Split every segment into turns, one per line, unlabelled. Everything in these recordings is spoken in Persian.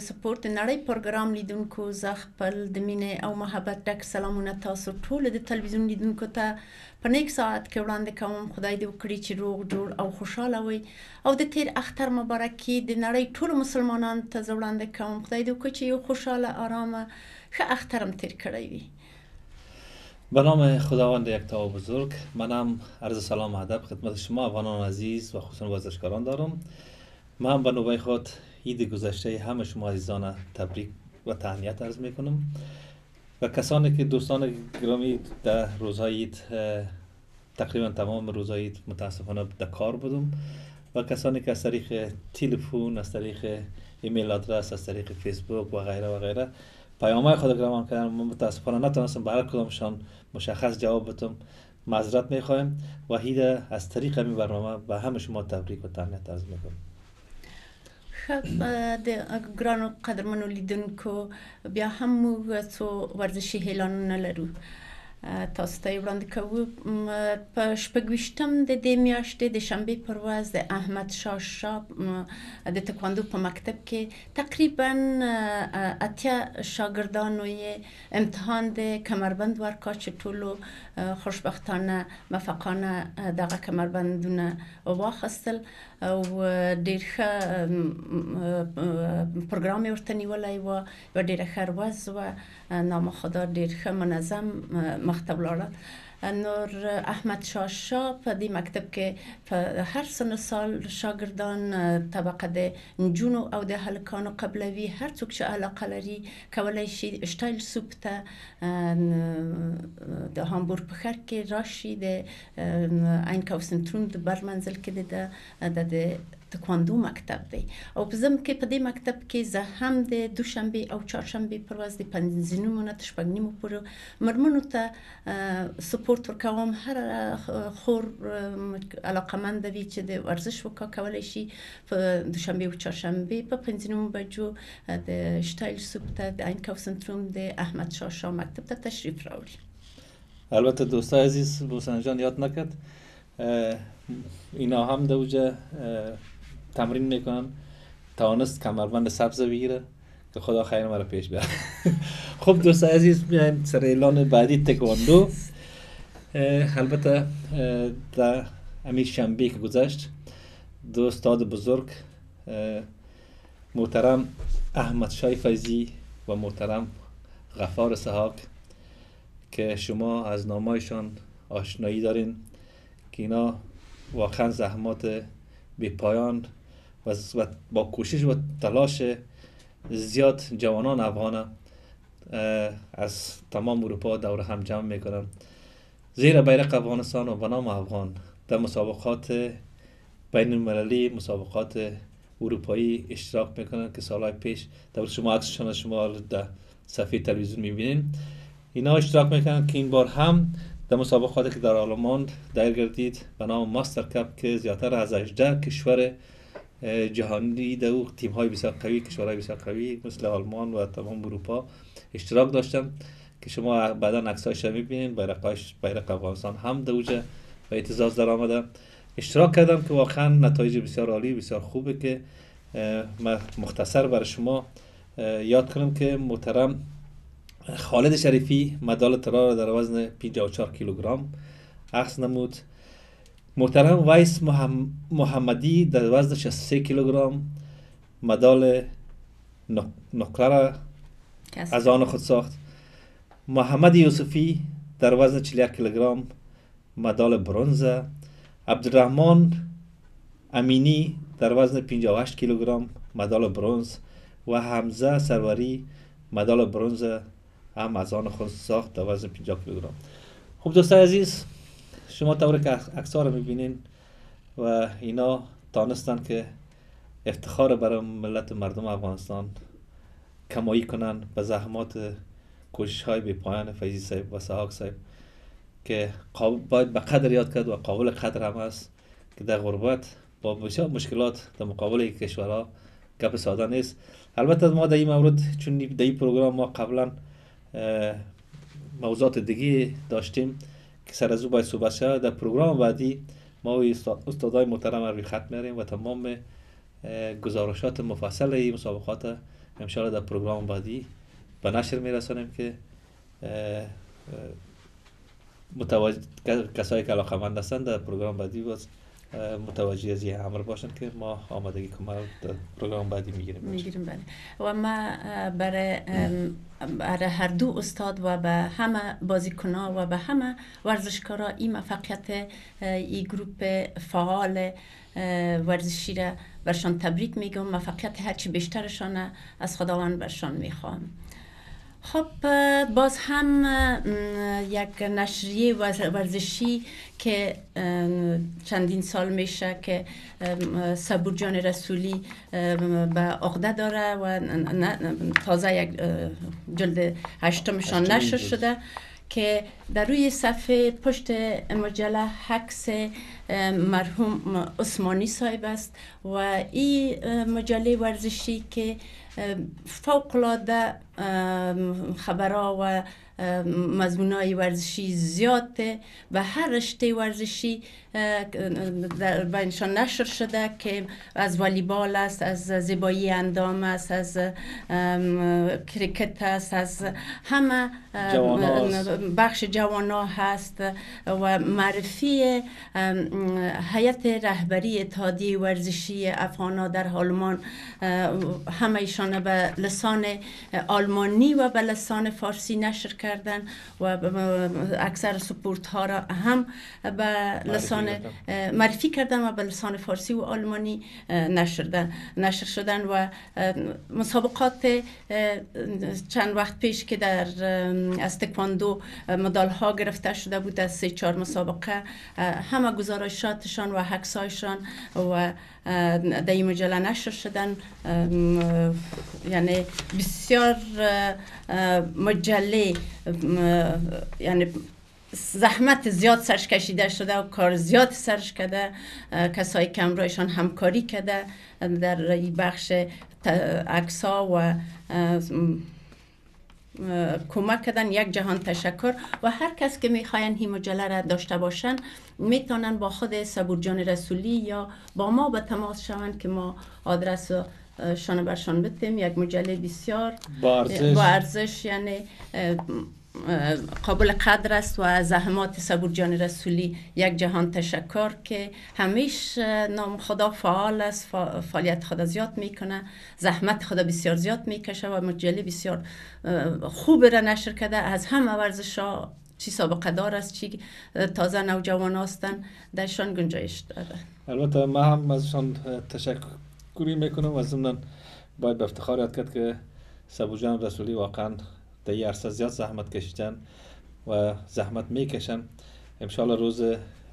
د سپورت نړۍ پروګرام لیدونکو زه خپل د مینې او محبت ډک سلامونه تاسو ټول د تلویزیون لیدونکو ته په نیک ساعت کې وړاندې کوم خدای دې وکړي چې روغ جوړ او خوشاله وي او د تیر اختر مبارکي د نړۍ ټول مسلمانانو ته وړاندې کوم خدای دې وکړي چې یو خوشاله آرامه ښه اخترم تیر کړی وي
به نام خداوند یکتا و بزرگ منم عرض سلام و ادب خدمت شما افغانان عزیز و خصوصا ورزشکاران دارم من به نوبه خود عید گذشته همه شما عزیزان تبریک و تهنیت عرض می‌کنم. و کسانی که دوستان گرامی در روزهای عید تقریبا تمام روزهای عید متاسفانه در کار بودم. و کسانی که از طریق تلفن از طریق ایمیل آدرس از طریق فیسبوک و غیره و غیره پیام خود گرامان کردن متاسفانه نتونستم به هر کدامشان مشخص جواب بدم. معذرت می‌خوایم. و هید از طریق همین برنامه به همه شما تبریک و تهنیت عرض می‌کنم.
د ګرانو قدرمنو لیدونکو بیا هم موږ څو ورزشي اعلانونه لرو. تاسو ته وړاندې کوو. په شپږویشتم د دې میاشتې د شنبه پر ورځ د احمد شاه شاه د تکواندو په مکتب کې تقریبا اتیا شاګردانو یې امتحان د کمربند ورکا چې ټولو خوشبختانه موفقانه دغه کمربندونه واخستل او ډیر ښه پروګرام ورته نیولای و و ډیر ښه ورځ و نامخدا ډیر ښه منظم مخته ولاړه نور احمد شاه په دې مکتب کې په هر سن سال شاګردان طبقه د نجونو او د هلکانو قبلوي هر څوک چې علاقه لري کولای شي شټایل سوپ ته د هامبورګ په ښار کې راشي د عین کاو سنترون د بر منزل کې د د تکواندو مکتب دی او په زم کې په دې مکتب کې زه هم د دوشنبه او چهارشنبه پر ورځ د پنځنیمو نه شپږنیمو پورې مرمنو ته سپورت ورکوم هر خور علاقمند وي چې د ورزش وکا کولای شي په دوشنبه او چهارشنبه په پنځنیمو بجو د شتایل سوپ ته د عین کاو سنتروم د احمد شاه شاه مکتب ته تشریف راوړي
البته دوستای عزیز بوسن جان یاد نکرد اینا هم دوجه تمرین می‌کنن توانست کمربند سبز بگیره که خدا خیر مرا پیش بیاره خب دوست عزیز میایم سر اعلان بعدی تکواندو. البته در امیر شنبه که گذشت دو استاد بزرگ محترم احمد شای فیزی و محترم غفار سحاک که شما از نامایشان آشنایی دارین که اینا واقعا زحمات به پایان و با کوشش و تلاش زیاد جوانان افغان از تمام اروپا دور هم جمع می‌کنن زیر بیرق افغانستان و بنام افغان در مسابقات بین المللی مسابقات اروپایی اشتراک می‌کنن که سالهای پیش در شما عکسشان شما در صفحه تلویزیون می‌بینین. اینا اشتراک می‌کنن که این بار هم در مسابقاتی که در آلمان دایر گردید به نام ماستر کپ که زیادتر از 18 کشور جهانی در او تیم های بسیار قوی کشورهای بسیار قوی مثل آلمان و تمام اروپا اشتراک داشتن که شما بعدا عکسایش رو می‌بینین بیرقاش بیرق افغانستان هم دوجه و اعتزاز در آمده. اشتراک کردم که واقعا نتایج بسیار عالی بسیار خوبه که مختصر برای شما یاد کنم که محترم خالد شریفی مدال طلا را در وزن 54 کیلوگرم اخذ نمود. محترم ویس محمدی در وزن 63 کیلوگرم مدال نقره را از آن خود ساخت. محمد یوسفی در وزن 41 کیلوگرم مدال برنز. عبدالرحمن امینی در وزن 58 کیلوگرم مدال برنز. و حمزه سروری مدال برنز هم از آن خود ساخت در وزن 50 کیلوگرم. خب دوستان عزیز شما طور که اکسا رو می‌بینین و اینا تانستن که افتخار برای ملت مردم افغانستان کمایی کنن به زحمات کوشش های به پایان فیضی صاحب و سحاق صاحب که باید به قدر یاد کرد و قابل قدر هم است که در غربت با بسیار مشکلات در مقابل کشورها گپ ساده نیست. البته ما در این مورد چون در این پروگرام ما قبلا موضوعات دیگه داشتیم که سر از او باید صحبت شد در پروگرام بعدی ما و استادای محترم روی خط میاریم و تمام گزارشات مفصل این مسابقات انشاالله در پروگرام بعدی به نشر میرسانیم که متوجه کسایی که علاقه‌مند هستند در پروگرام بعدی باز متوجه ازی امر باشن که ما آمادگی کمال در پروگرام بعدی می‌گیریم.
می‌گیریم بله. و ما برای برای هر دو استاد و به همه بازیکنا و به همه ورزشکارا این موفقیت این گروپ فعال ورزشی را برشان تبریک میگم. موفقیت هرچی بیشترشان از خداوند برشان می‌خوام خب باز هم یک نشریه ورزشی که چندین سال میشه که صبور جان رسولی به عقده داره و تازه یک جلد هشتمشان نشر شده که در روی صفحه پشت مجله حکس مرحوم عثمانی صاحب است و این مجله ورزشی که فوق العاده خبرها و مضمونای ورزشی زیاده و هر رشته ورزشی در بینشان نشر شده که از والیبال است از زیبایی اندام است از کریکت است از همه بخش جوانا هست و معرفی هیئت رهبری اتحادیه ورزشی افغانا در آلمان همه ایشان به لسان آلمانی و به لسان فارسی نشر کردن و اکثر سپورت ها را هم به لسان معرفی کردن و به لسان فارسی و آلمانی نشر نشر شدن و مسابقات چند وقت پیش که در از تکواندو مدال ها گرفته شده بود از سه چهار مسابقه همه گزارشاتشان و حکسایشان و در این مجله نشر شدن. یعنی بسیار مجله یعنی زحمت زیاد سرش کشیده شده و کار زیاد سرش کرده. کسایی که همراهشان همکاری کرده در این بخش اکسا و کمک کردن یک جهان تشکر و هر کس که می‌خواین این مجله را داشته باشن می‌تونن با خود صبور جان رسولی یا با ما به تماس شوند که ما آدرس شان برشان بتیم. یک مجله بسیار
با
ارزش. یعنی قابل قدر است و زحمات صبور جان رسولی یک جهان تشکر که همیش نام خدا فعال است فعالیت خدا زیاد می‌کنه زحمت خدا بسیار زیاد می‌کشه و مجله بسیار خوب را نشر کرده. از همه ورزش ها چی سابقه دار است چی تازه نوجوان هستن درشان گنجایش داره.
البته ما هم ازشان تشکری می‌کنم و ضمن باید به افتخار یاد کرد که جان رسولی واقعا در این عرصه زیاد زحمت کشیدن و زحمت می‌کشن. انشاالله روز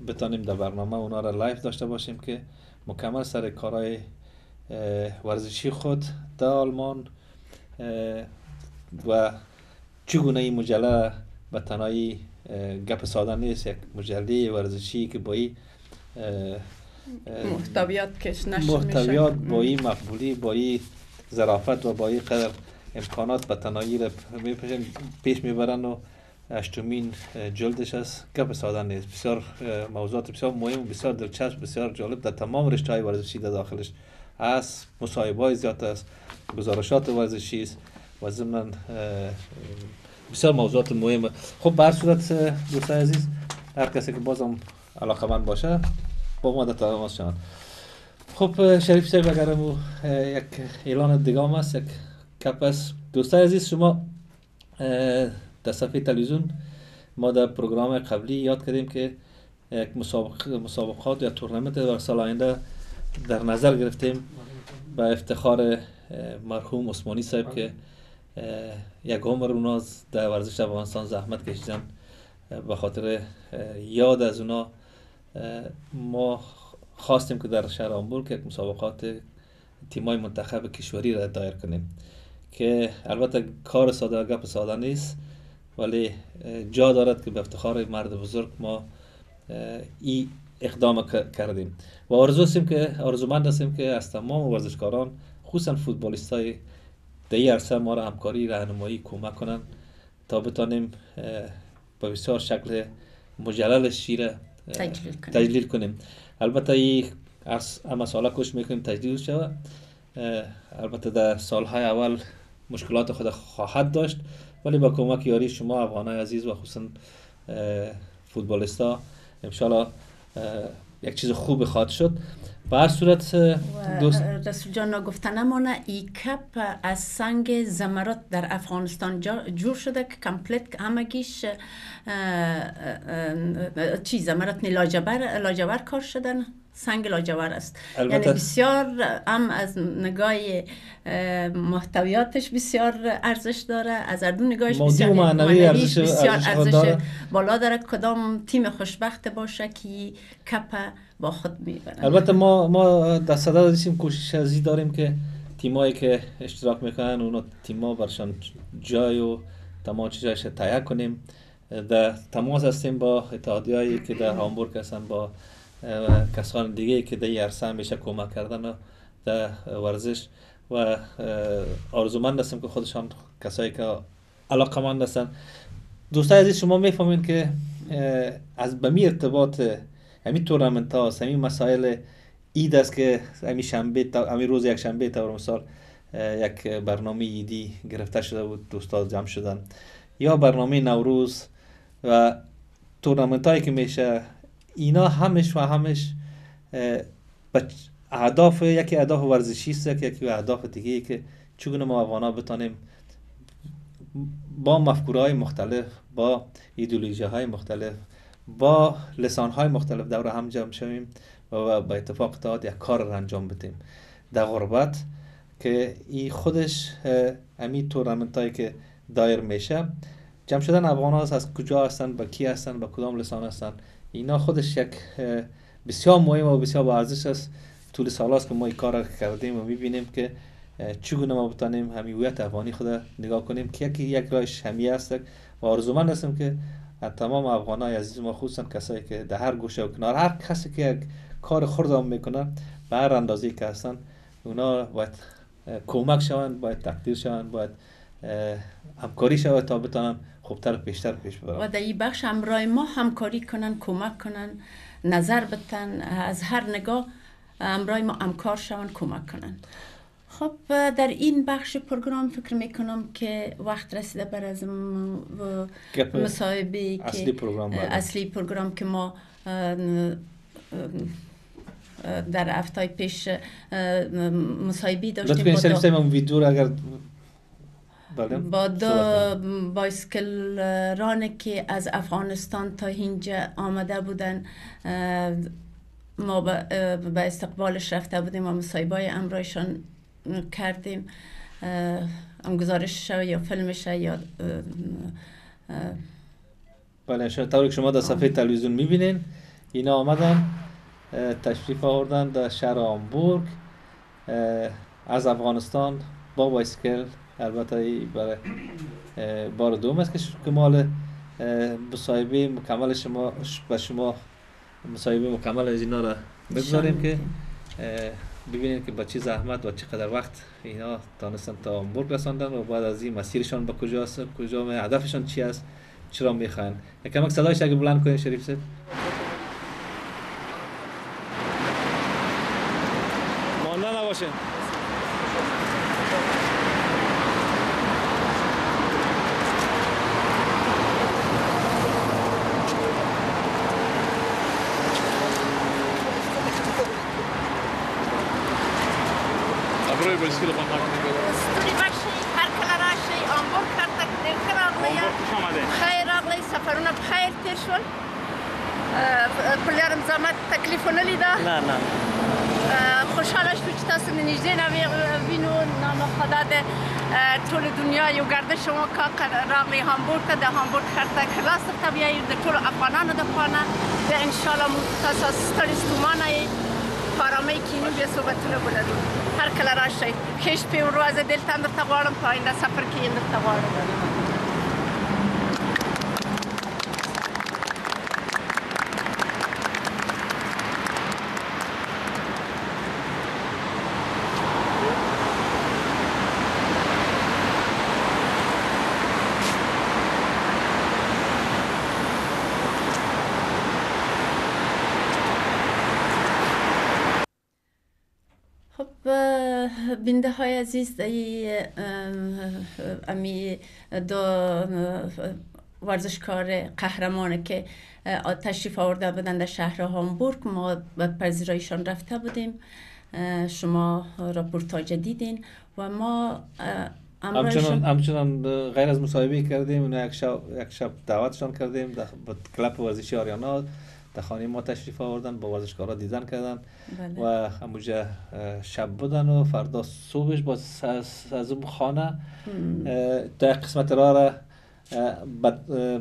بتانیم در برنامه اونا را live داشته باشیم که مکمل سر کارهای ورزشی خود در آلمان و چگونه این مجله به تنهایی گپ ساده نیست یک مجله ورزشی که با این
محتویات کش
محتویات با این مقبولی با این ظرافت و با این قدر امکانات به تنهایی را پیش می‌برن و اشتومین جلدش است گپ ساده نیست. بسیار موضوعات بسیار مهم بسیار دلچسب بسیار جالب در تمام رشته های ورزشی در داخلش هست. مصاحبه های زیاد است گزارشات ورزشی است و ضمن بسیار موضوعات مهم. خب بر صورت دوستان عزیز هر کسی که بازم علاقه من باشه با ما در تماس شوند. خب شریف صاحب اگر یک اعلان دیگه هم است یک کپس. دوستان عزیز شما در صفحه تلویزیون ما در پروگرام قبلی یاد کردیم که یک مسابق مسابقات یا تورنمنت در سال آینده در نظر گرفتیم به افتخار مرحوم عثمانی صاحب که یک عمر اونا در ورزش افغانستان زحمت کشیدن به خاطر یاد از اونا ما خواستیم که در شهر آمبورگ یک مسابقات تیمای منتخب کشوری را دایر کنیم. که البته کار ساده گپ ساده نیست ولی جا دارد که به افتخار مرد بزرگ ما ای اقدام کردیم. و آرزو هستیم که آرزومند هستیم که از تمام ورزشکاران خصوصا فوتبالیست های در این عرصه ما را همکاری راهنمایی کمک کنند تا بتانیم به بسیار شکل مجلل شیر تجلیل کنیم. البته ای اما سالا کش می‌کنیم تجدید شود. البته در سالهای اول مشکلات خود خواهد داشت ولی با کمک یاری شما افغانای عزیز و خصوصا فوتبالیستا امشالا یک چیز خوب خواهد شد. به هر صورت
دوست رسول جان گفته نمانه ای کپ از سنگ زمرات در افغانستان جور شده که کمپلیت همگیش چی زمرات لاجبر لاجبر کار شدن. سنگ لاجور است. یعنی بسیار هم از نگاه محتویاتش بسیار ارزش داره از اردو نگاهش بسیار
معنوی ارزش, بسیار ارزش,
بالا داره کدام تیم خوشبخت باشه که کپ با خود می‌برن.
البته ما ما در صدر داشتیم کوشش ازی داریم که تیمایی که اشتراک می‌کنن اونا تیما برشان جای و تمام چیزایش تهیه کنیم. در تماس هستیم با اتحادی که در هامبورگ هستن با کسان دیگه که در عرصه میشه کمک کردن در ورزش و آرزومند هستم که خودشان کسایی که علاقه مند هستن. دوستای عزیز شما می‌فهمین که از بمی ارتباط همین تورنمنت ها همین مسائل اید است که همین شنبه همین روز یک شنبه تا مثال یک برنامه ایدی گرفته شده بود دوستا جمع شدن. یا برنامه نوروز و تورنمنت هایی که میشه اینا همش و همش اهداف یکی اهداف ورزشی است یکی اهداف دیگه که چگونه ما افغانا بتانیم با مفکوره های مختلف با ایدولوژی های مختلف با لسان های مختلف دور هم جمع شویم و با اتفاق اتحاد یک کار را انجام بدیم. در غربت که این خودش امی تورنمنت هایی که دایر میشه جمع شدن افغان از کجا هستن با کی هستن با کدام لسان هستن اینا خودش یک بسیار مهم و بسیار با ارزش است. طول سال است که ما این کار کردیم و می‌بینیم که چگونه ما بتانیم همیویت افغانی خود نگاه کنیم که یکی یک راهش همی است. و آرزومند هستم که تمام افغان های عزیز ما خصوصا کسایی که در هر گوشه و کنار هر کسی که یک کار خردام می‌کنن به هر اندازه که هستن اونا باید کمک شوند باید تقدیر شوند باید همکاری شود تا بتانن خوبتر پیشتر پیش ببرن
و در این بخش همراه ما همکاری کنن کمک کنن نظر بتن از هر نگاه همراه ما همکار شون کمک کنن. خب در این بخش پروگرام فکر می‌کنم که وقت رسیده بر از مصاحبه
اصلی پروگرام
اصلی پروگرام که ما در هفته پیش مصاحبه داشتیم
لطفا ویدیو اگر
با دو بایسکل رانه که از افغانستان تا اینجا آمده بودن ما به استقبالش رفته بودیم و مصاحبه امرایشان کردیم. هم گزارش یا فیلمش یا
بله طوری که شما در صفحه تلویزیون می‌بینین اینا آمدن تشریف آوردن در شهر آمبورگ از افغانستان با بایسکل البته برای بار دوم است که مال مصاحبه مکمل شما به شما مصاحبه مکمل از اینا را بگذاریم که ببینید که با چی زحمت و چقدر وقت اینا تانستن تا امبورگ رساندن و بعد از این مسیرشان به کجا است کجا هدفشان چی است چرا می‌خوان یکم صدایش اگه بلند کنید شریف صاحب. مانده نباشین.
بینده های عزیز امی دو ورزشکار قهرمانه که تشریف آورده بودن در شهر هامبورگ. ما به پذیرایشان رفته بودیم. شما راپورتاج دیدین و ما
همچنان همچنان غیر از مصاحبه کردیم یک شب یک شب دعوتشان کردیم در کلب ورزشی آریانا. در خانه ما تشریف آوردن با ورزشکارا دیدن کردن بله. و همونجا شب بودن و فردا صبحش با از اون خانه تا قسمت را را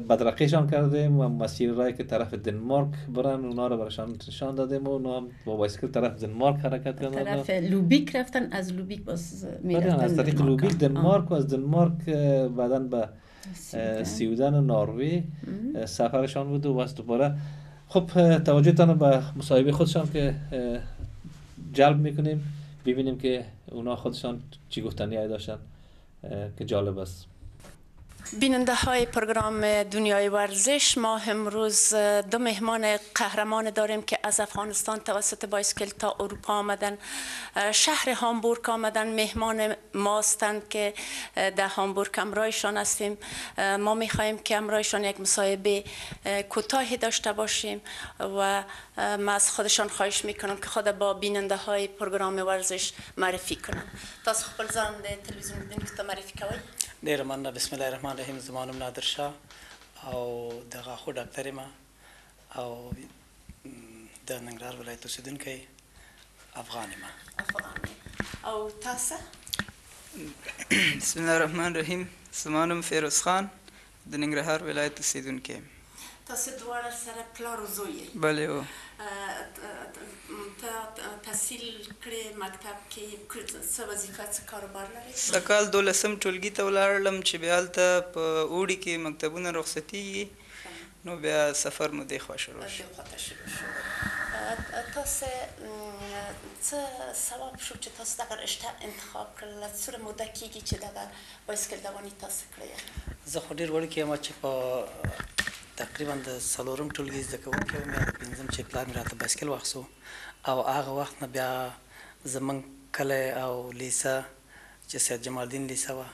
بدرقیشان کردیم و مسیر رای که طرف دنمارک برن اونا رو برشان نشان دادیم و اونا با بایسکل طرف دنمارک حرکت کردن
طرف لوبیک رفتن از لوبیک باز می‌رفتن
بله، از طریق لوبیک دنمارک و از دنمارک بعدا به سیودن. و ناروی سفرشان بود و بس دوباره خب توجهتان به مصاحبه خودشان که جلب می‌کنیم. ببینیم که اونا خودشان چی گفتنی داشتن که جالب است.
بیننده های پروگرام دنیای ورزش ما امروز دو مهمان قهرمان داریم که از افغانستان توسط بایسکل تا اروپا آمدن. شهر هامبورگ آمدن. مهمان ماستند که در هامبورگ امرایشان هستیم. ما می‌خواهیم که امرایشان یک مصاحبه کوتاهی داشته باشیم و ما از خودشان خواهش می‌کنم که خود با بیننده های پروگرام ورزش معرفی کنم. تاسو خپل د تلویزیون لیدونکو ته معرفي کوئ
ډیر مننه بسم الله الرحمن الرحیم زمانم نادر شاه او د غاښو ډاکټر ما او د ننګرهار ولایت اوسیدونکی افغان ما
او تاسو
بسم الله الرحمن الرحیم زمانم فیروز خان د ننګرهار ولایت اوسیدونکی
تاسو دواړه سره پلار او زوی
بله او
تحصیل کړې مکتب کې څه وظیفه څه کاروبار لري
سکال دولسم ټولګي ته ولاړم چې بیا هلته په اوړي کې مکتبونه رخصتیږي نو بیا سفر مو دی خوا شروع شو
تاسو څه سبب شو چې تاسو دغه رشته انتخاب کړل څه موده کېږي چې دغه بایسکل دواني تاسو کړی
زه خو ډیر وړ کې ما چې په تقریبا د څلورم ټولګي زده کوونکی وم پنځم چې پلار مې راته بایسکل واخیستو. او هغه وخت نه بیا زمونږ کلی او لیسه چې سید جمال الدین لیسه وه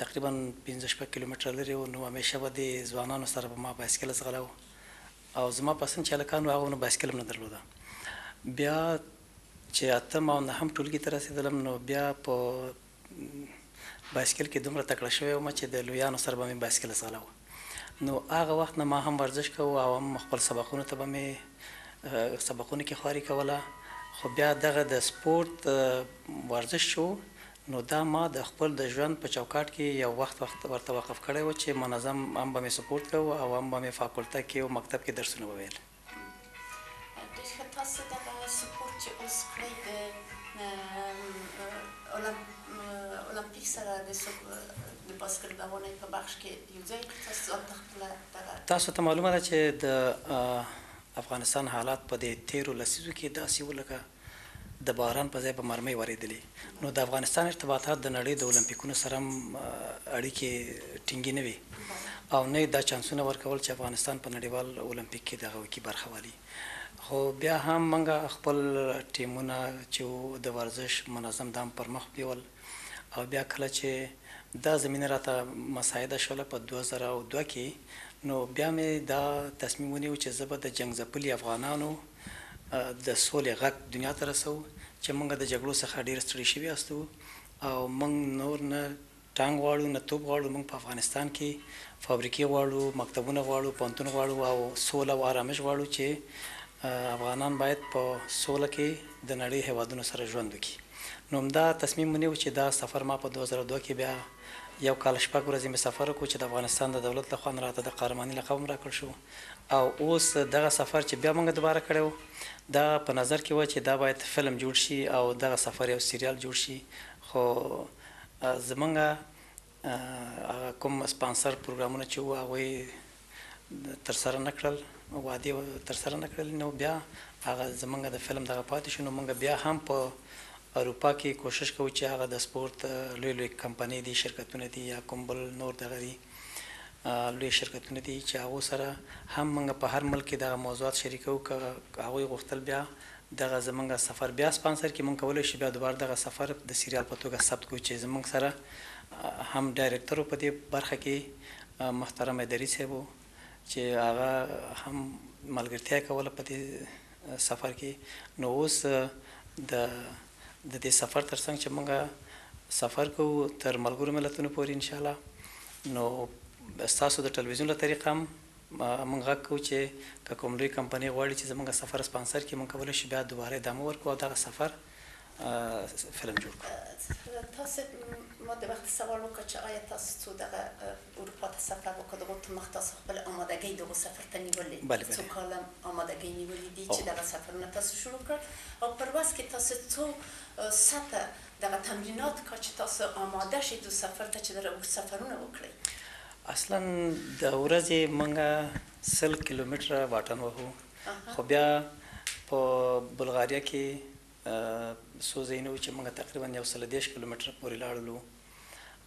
تقریبا پنځه شپږ کیلومتره لرې و نو همیشه به د ځوانانو سره به ما بایسکل ځغلو او زما پسند چې هلکان وو هغه نو بایسکل نه درلوده. بیا چې اتم او نهم ټولګي ته رسېدلم نو بیا په بایسکل کې دومره تکړه شوی وم چې د لویانو سره به مې بایسکل ځغلو نو هغه وخت نه ما هم ورزش کوو او هم خپل سبقونو ته به مې سبقونه کې خواري کوله. خو بیا دغه د سپورت ورزش شو نو دا ما د خپل د ژوند په چوکاټ کې یو وخت وخت ورته وقف کړی و چې منظم هم به مې سپورت کوو او هم به مې فاکولته کې او مکتب کې درسونه وویل.
تاسو دغه سپورت چې اوس کړی د اولمپیک سره د د باسکټ دوانې په بخش کې یو ځای تاسو
تاسو ته معلومه ده چې د افغانستان حالات په دې تیرو لسیزو کې داسې ولکه د باران په ځای په مرمۍ ورېدلې نو د افغانستان ارتباطات د نړۍ د اولمپیکونو سره اړیکې ټینګې نه وي او نه دا چانسونه ورکول چې افغانستان په نړیوال اولمپیک کې دغه کې برخه والی خو بیا هم موږ خپل ټیمونه چې د ورزش منظم دام پر مخ بیول او بیا کله چې دا زمينه راته مساعده شوله په 2002 کې نو بیا مې دا تصمیم ونیو چې زه به د جنگ ځپلي افغانانو د سولې غږ دنیا ته رسو چې موږ د جګړو څخه ډیر ستړي شوي یاستو او موږ نور نه ټانګ غواړو نه توپ غواړو موږ په افغانستان کې فابریکې غواړو مکتبونه غواړو پوهنتون غواړو او سوله او آرامش غواړو چې افغانان باید په سوله کې د نړۍ هیوادونو سره ژوند وکړي نو دا تصمیم ونیو چې دا سفر ما په 2002 کې بیا یو کال شپږ ورځې مې سفر وکړو چې د افغانستان د دولت لخوا راته د قهرماني لقب راکړ شو. او اوس دغه سفر چې بیا موږ دوباره کړو دا په نظر کې و چې دا باید فلم جوړ شي او دغه سفر یو سریال جوړ شي. خو زمونږ کوم سپانسر پروګرامونه چې و هغه تر سره نکړل وادي تر سره نکړل نو بیا هغه زمونږ د فلم دغه پاتې شو نو موږ بیا هم په اروپا کې کوشش کوو چې هغه د سپورت لوی لوی کمپنۍ دي شرکتونه دي یا کوم بل نور دغه دي لوی شرکتونه دي چې هغه سره هم موږ په هر ملک کې دغه موضوعات شریکو که هغه غوښتل بیا دغه زمونږ سفر. بیا سپانسر کې مونږ کولای شو بیا دوباره دغه سفر د سیریال په توګه ثبت کړو چې زمونږ سره هم director په دې برخه کې محترم اداري صاحب چې هغه هم ملګرتیا کوله په دې سفر کې. نو اوس د د دې سفر ترڅنګ چې موږ سفر کوو تر ملګرو ملتونو پورې ان شاء الله نو تاسو د ټلویزیون له طریقه موږ غږ کوو چې کوم لوی کمپنۍ غواړي چې زموږ سفر سپانسر کړي موږ کولی شو بیا دوباره ادامه ورکړو دغه سفر فلم جوړ کړو
تاسو ما د وخت سوال وکړ چې آیا تاسو څو دغه اروپا ته سفر وکړ؟ دغه ته مخ تاسو خپل آمادګۍ دغه سفر ته نیولې. څو کاله آمادګۍ نیولې دي چې دغه سفرونه تاسو شروع کړ؟ او پرواز کې تاسو څو ساعته دغه تمرینات کا چې تاسو آماده شئ د سفر ته چې دغه سفرونه وکړئ؟
اصلا د ورځې منګه سل کیلومتره واټن وهو. خو بیا په بلغاریا کې سو زینو چې موږ تقریبا یو سل دیش کیلومتر پورې لاړلو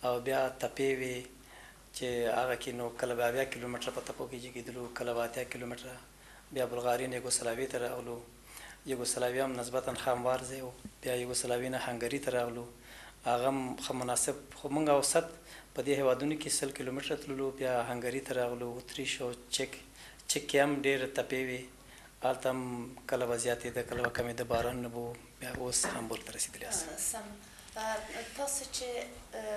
او بیا تپې وی چې هغه کې نو کله بیا کیلومتر په تپو کې کېدلو کله بیا کیلومتر بیا بلغاري نه یوګوسلاوي ته راغلو یوګوسلاوي هم نسبتا خاموار ځای بیا یوګوسلاوي نه هنګري ته راغلو هغه خو مناسب خو موږ اوسط په دې هوادونو کې سل کیلومتر تللو بیا هنګري ته راغلو اتریش او چک چک هم ډېر تپې وي هلته هم کله به زیاتې ده کله به کمې د باران نه بو بیا اوس هامبورګ ته رسېدلي یاست
سم تاسو چې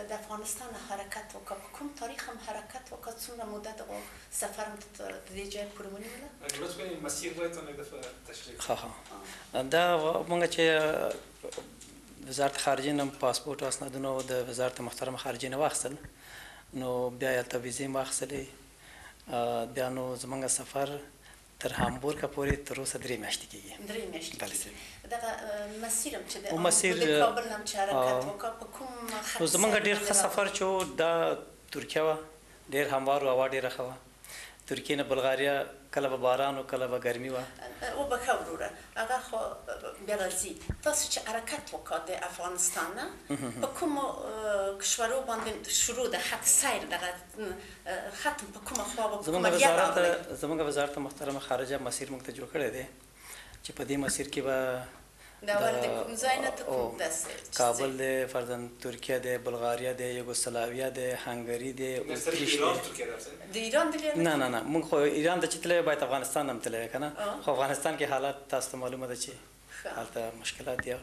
د افغانستان حرکت وکړ کوم تاریخ هم حرکت وکړ څومره مدت او سفر هم د دې ځای پورې ونیوله
مسیر بایتون یک دفعه تشریح
ها ها دا مونږ چې وزارت خارجه نم پاسپورت او اسنادونه د وزارت محترم خارجه نه واخصل نو بیا یالته ویزې واخصلې بیا نو زمونږ سفر تر هامبورګ پورې تر اوسه درې میاشتې کېږي
درې میاشتې
بله
دغه مسیر چې د
او مسیر
د کابل چې حرکت وکړ په کوم خط
نو زمونږ ډېر ښه سفر چې دا ترکیه ډېر هموار او ډېره ښه ترکیه نه بلغاریا کله به باران او کله به ګرمي وه؟
او به ښه وروره. هغه خو بیا راځي. تاسو چې حرکت وکړ د افغانستان نه؟ په کومو کشورو باندې شروع د خط سیر دغه خط په کومه خوا به
زمونږ وزارت زمونږ وزارت محترم خارجه مسیر موږ ته جوړ کړی دی چې په دې مسیر کې به
دا د کوم ځای نه ته کوم داسې
کابل دی فرضاً ترکیه دی بلغاریا دی یوګوسلاویا دی هنګری دی اتریش دی
د ایران دی
نه نه نه موږ خو ایران ته چې تللی باید افغانستان هم تللی کنه خو افغانستان کې حالات تاسو ته معلومه ده چې هلته مشکلات دي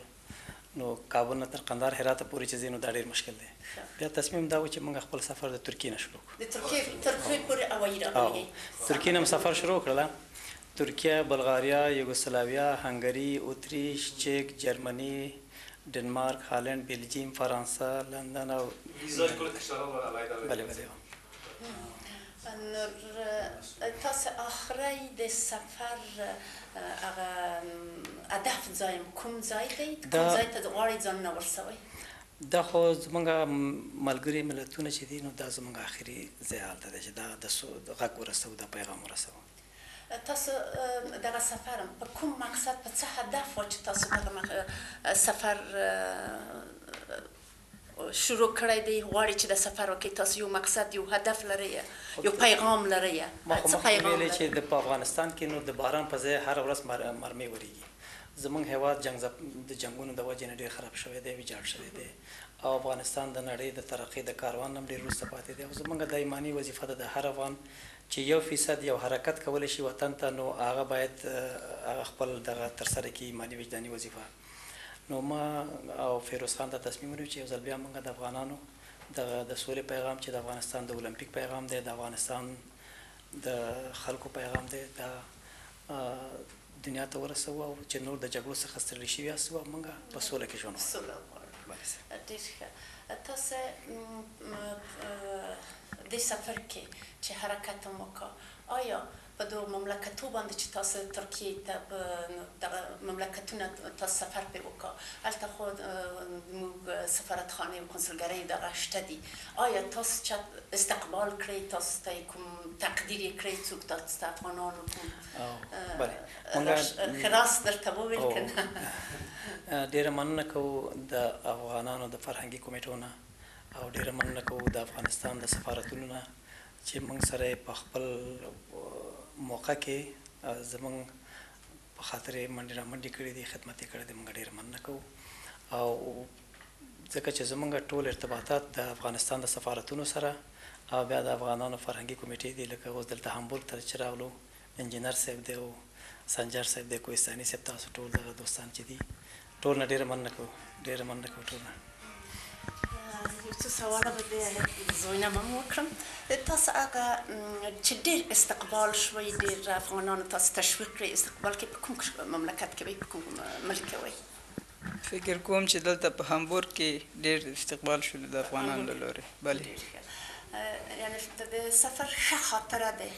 نو کابل نه تر قندهار هرات پورې چې زینو دا ډېر مشکل دی بیا تصمیم دا و چې موږ خپل سفر د ترکیې نه شروع
کړو د ترکیې ترکیې پورې او ایران
ترکیې نه سفر شروع کړل ترکیه بلغاریا یوګوسلاویا هنګری اتریش چک جرمنی ډنمارک هالند بلجیم فرانسه لندن او
ویزای کل کشورها علیحده
بله بله
تاسو اخری د سفر هغه هدف ځایم کوم ځای دی کوم ځای ته غواړئ ځان نه ورسوي
دا خو زمونږ ملګري ملتونه چې دي نو دا زمونږ اخري ځای هلته دی چې دا د غږ ورسوو دا پیغام ورسوو
تاسو دغه سفر په کوم مقصد په څه هدف و چې تاسو دغه سفر شروع کړی دی؟ غواړي چې د سفر وکړي تاسو یو مقصد یو هدف لري یو پیغام لري
څه پیغام لري چې د افغانستان کې نو د باران په ځای هر ورځ مرمۍ وریږي. زمونږ هیواد جنگ د جنگونو د وجې نه ډېر خراب شوی دی ویجاړ شوی دی. او افغانستان د نړۍ د ترقۍ د کاروان ډېر وروسته پاتې دی. او زمونږ د ایمانی وظیفه ده د هر افغان چې یو فیصد یو حرکت کولی شي وطن ته نو هغه باید هغه خپل دغه ترسره کړي ایماني وجداني وظیفه. نو ما او فیروز خان ته تصمیم ونیو چې یو ځل بیا موږ د افغانانو دغه د سولې پیغام چې د افغانستان د اولمپیک پیغام دی د افغانستان د خلکو پیغام دی دا دنیا ته ورسوو او چې نور د جګړو څخه ستړي شوي یاست او موږ په سوله کې ژوند
وکړو. تاسو د سفر کې چې حرکت مو وکړ آیا په دوه مملکتو باندې چې تاسو ترکیه ته د مملکتونو تاسو سفر په وکړ البته خو موږ سفارتخانه او کنسولګری د غشته دي آیا تاسو چې استقبال کړی تاسو ته کوم تقدیر کړی څوک تاسو ته افغانانو کوم
بله
خلاص درته وویل کنه
ډیره مننه کوو د افغانانو د فرهنګي کمیټو نه او ډیره مننه کوو د افغانستان د سفارتونو نه چې موږ سره په خپل موقع کې زمونږ په خاطر منډي را منډي کړې دي خدمت کړی دی موږ ډېر مننه کوو. او ځکه چې زمونږ ټول ارتباطات د افغانستان د سفارتونو سره او بیا د افغانانو فرهنګي کمیټې دي لکه اوس دلته هامبورګ ته چې راغلو انجینر صاحب دی او سنجر صاحب دی کوهستاني صاحب تاسو ټول دغه دوستان چې دي. ټول نه ډېره مننه کوو ډېره مننه کوو ټول نه
متساوره زوينه مام وكرم تاس اغا تشدير استقبال شوي دير فنان تاس تشويق لي استقبال كي بكم مملکت کې بكم ملکوي
فکر کوم چې دلته په هامبورګ کې ډیر استقبال شول د افغانانو له لوري بلې
یعنی د سفر ښه خاطره ده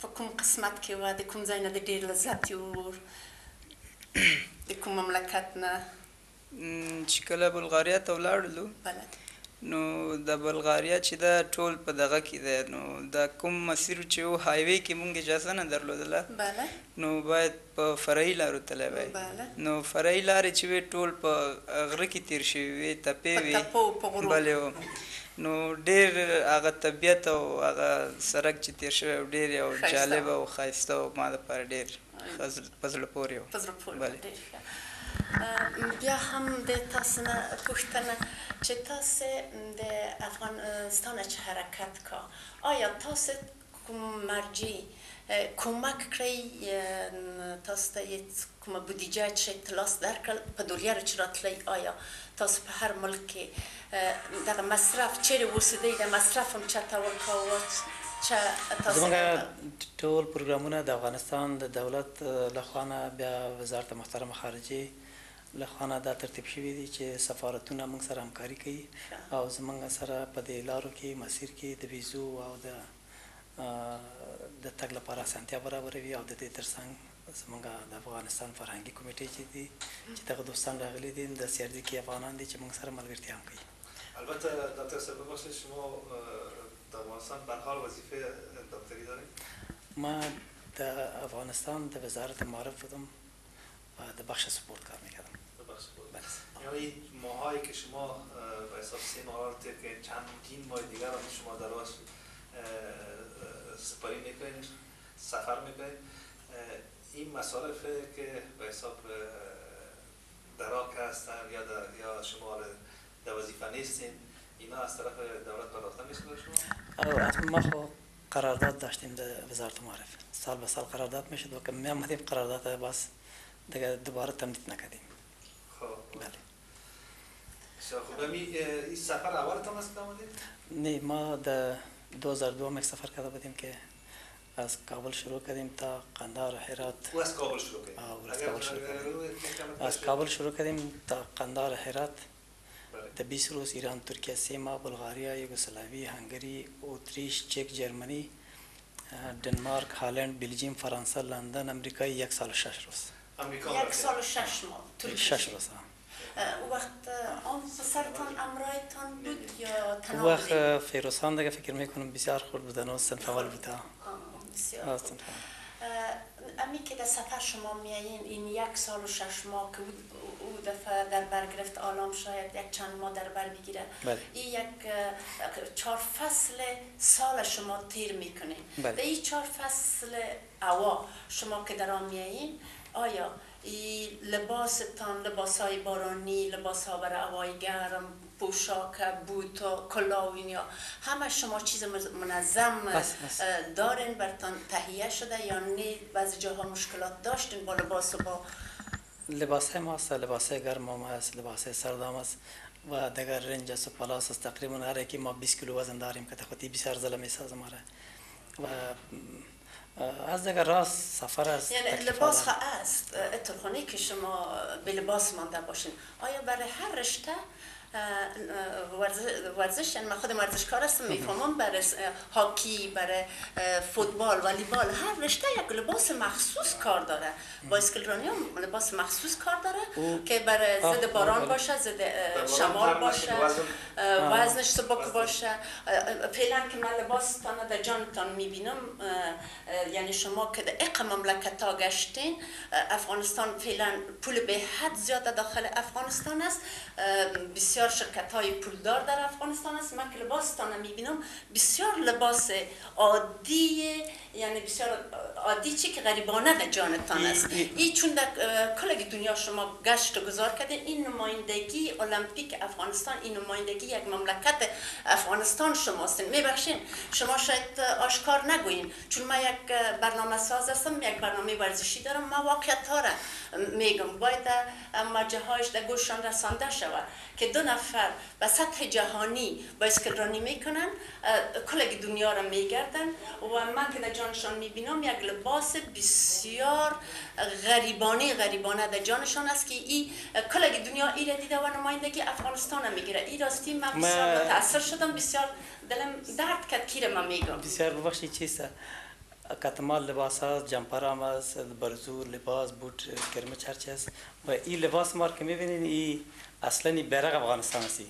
په کوم قسمت کې و د کوم ځای نه ډیر لذت یو د کوم مملکت نه
چې کله بلغاریا ته ولاړلو نو د بلغاریا چې دا ټول په دغه کې دی نو دا کوم مسیر چې و هایوي کې مونږ اجازه نه درلودله نو باید په فرعي لارو تللی وای نو فرعي لارې چې وې ټول په غره کې تیر شوي وې تپې وې. بلې نو ډېر هغه طبیعت او هغه سړک چې تیر شوی ډېر یو جالب او ښایسته او ما دپاره ډېر په زړه پورې و
بیا هم د تاسو نه پوښتنه چې تاسو د افغانستان چې حرکت کا آیا تاسو کوم مرجع کمک کړی تاسو ته کوم بودیجه چې تلاس درکړل په دولیار چې راتلی آیا تاسو په هر ملک کې دغه مصرف چیرې وسیدی د مصرف هم چاته ورکاوه چې تاسو
زمونږ ټول پروګرامونه د افغانستان د دولت لخوا نه بیا وزارت محترم خارجه لخوا نه دا ترتیب شوي دي چې سفارتونه موږ سره همکاري کوي او زمونږ سره په دې لارو کې مسیر کې د ویزو او د د تګ لپاره اسانتیا برابروي او د دې ترڅنګ زمونږ د افغانستان فرهنګي کمیټې چې دي چې دغه دوستان راغلي دي د سیارځي کې افغانان دي چې موږ سره ملګرتیا هم کوي.
البته دکتر صاحب ببخشید شما در افغانستان به حال وظیفه دکتری دارید؟
ما د افغانستان د وزارت معارف بودم و د بخش سپورت کار میکردم
ببخش بود یعنی ماهایی که شما به حساب سه ماه که چند تین ماه دیگر هم شما در آش سپاری می‌کنید سفر می‌کنید این مصارف که به حساب دراک هستن یا در یا شما در وظیفه نیستین اینا از طرف دولت پرداخته میشه
شما؟ ما خو قرارداد داشتیم در وزارت معارف سال به سال قرارداد می‌شد و که می آمدیم قرارداد بس دیگه دوباره تمدید نکردیم.
خب
بله
خب این سفر اولتان است که آمدید؟
نه ما در 2002 یک سفر کرده بودیم که از کابل شروع کردیم تا قندهار و هرات
او از کابل شروع کردیم
از کابل شروع کردیم از کابل شروع کردیم تا قندهار و هرات د 20 روز ایران ترکیه سه ماه بلغاریا یوگسلاوی هنگری اتریش چک جرمنی دنمارک هالند بلژیم فرانسه لندن امریکا یک سال و شش روز
یک سال و شش ماه
شش روز
او وقت آن پسرتان امرایتان بود یا تنها
وقت فیروزخان دیگه فکر می‌کنم بسیار خورد بودن و سنف اول بوده
بسیار امی که در سفر شما میایین این یک سال و شش ماه که او دفعه در بر گرفت آلام شاید یک چند ماه در بر بگیره. این یک چهار فصل سال شما تیر می‌کنین
بله.
در این چهار فصل اوا شما که در آن میایین آیا ای لباستان لباس های بارانی لباس ها برای هوای گرم پوشاک بوت و کلاوین یا همه شما چیز منظم
بس بس.
دارین برتان تهیه شده یا نه؟ بعضی جاها مشکلات داشتین با لباس و با
لباس های ما هست لباس های گرم هم هست لباس های سردام است و دیگر رنج است و پلاس است. تقریبا هر یکی ما 20 کیلو وزن داریم که تخطی بسیار زله می‌سازه ما و از دیگر راست سفر است
یعنی لباس ها است. اتخانی که شما به لباس مانده باشین آیا برای هر رشته ورزش یعنی من خودم ورزشکار هستم می‌فهمم برای هاکی برای فوتبال والیبال هر رشته یک لباس مخصوص کار داره. بایسکل رانی هم لباس مخصوص کار داره که برای ضد باران باشه ضد شمال باشه وزنش سبک باشه. فعلا که من لباس تانه در جانتان می‌بینم یعنی شما که در اق مملکت ها گشتین افغانستان فعلا پول به حد زیاده داخل افغانستان است. بسیار شرکت های پولدار در افغانستان است. من که لباس تانه می‌بینم بسیار لباس عادی یعنی بسیار عادی چی که غریبانه در جانتان است.
ای-
این چون در کل دنیا شما گشت و گذار کرده این نمایندگی المپیک افغانستان این نمایندگی یک مملکت افغانستان شماست. میبخشین شما شاید آشکار نگوین. چون ما یک برنامه ساز هستم یک برنامه ورزشی دارم ما واقعیت ها را میگم. باید مجهایش در گوششان رسانده شود که دو نفر به سطح جهانی با اسکل رانی می‌کنن کل دنیا را میگردن و من که در جانشان می‌بینم یک لباس بسیار غریبانه غریبانه در جانشان است که ای کل دنیا ای را دیده و نمایندگی افغانستان را می‌گیره ای راستی من بسیار متاثر شدم بسیار دلم درد کرد کی را من میگم؟
بسیار ببخشید چیست کتمال لباس هست جمپر هم هست برزور لباس بوت کرمچ هرچی هست و این لباس ما که می‌بینین این اصلا این بیرق افغانستان است. این.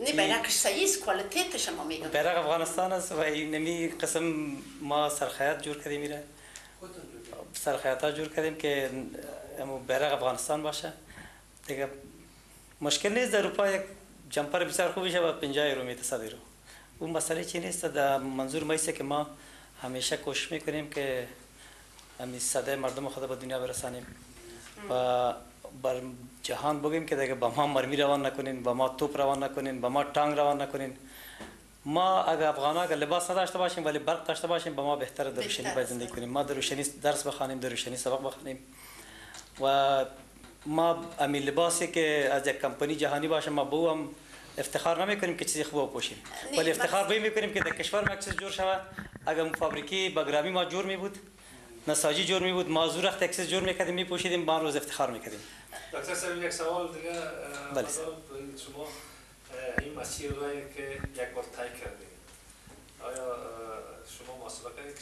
نه بیرقش سعیز کوالیتیتش ما میگم
بیرق افغانستان است و این نمی قسم ما سرخیات جور کردیم میره سرخیات ها جور کردیم که امو بیرق افغانستان باشه دیگه مشکل نیست در اروپا یک جمپر بسیار خوبی شه و 50 یورو میتصد یورو اون مسئله چی نیست در منظور ما که ما همیشه کوشش میکنیم که همین صدای مردم خود به دنیا برسانیم و بر جهان بگیم که دیگه با ما مرمی روان نکنین با ما توپ روان نکنین با ما تانگ روان نکنین ما اگر افغانا اگر لباس نداشته باشیم ولی برق داشته باشیم با ما بهتره در روشنی
بهتر
باید. زندگی کنیم ما در روشنی درس بخوانیم در روشنی سبق بخوانیم و ما امی لباسی که از یک کمپانی جهانی باشه ما به هم افتخار نمیکنیم که چیزی خوب بپوشیم ولی افتخار به میکنیم که در کشور ما چیز جور شود اگر فابریکی بگرامی ما جور می بود نساجی جور می بود. ما زور وقت یک چیز جور می‌کردیم میپوشیدیم با روز افتخار می‌کردیم.
دکتر صاحب یک سوال دیگه
بله.
شما این مسیر را که یک بار طی کردیم آیا شما مسابقه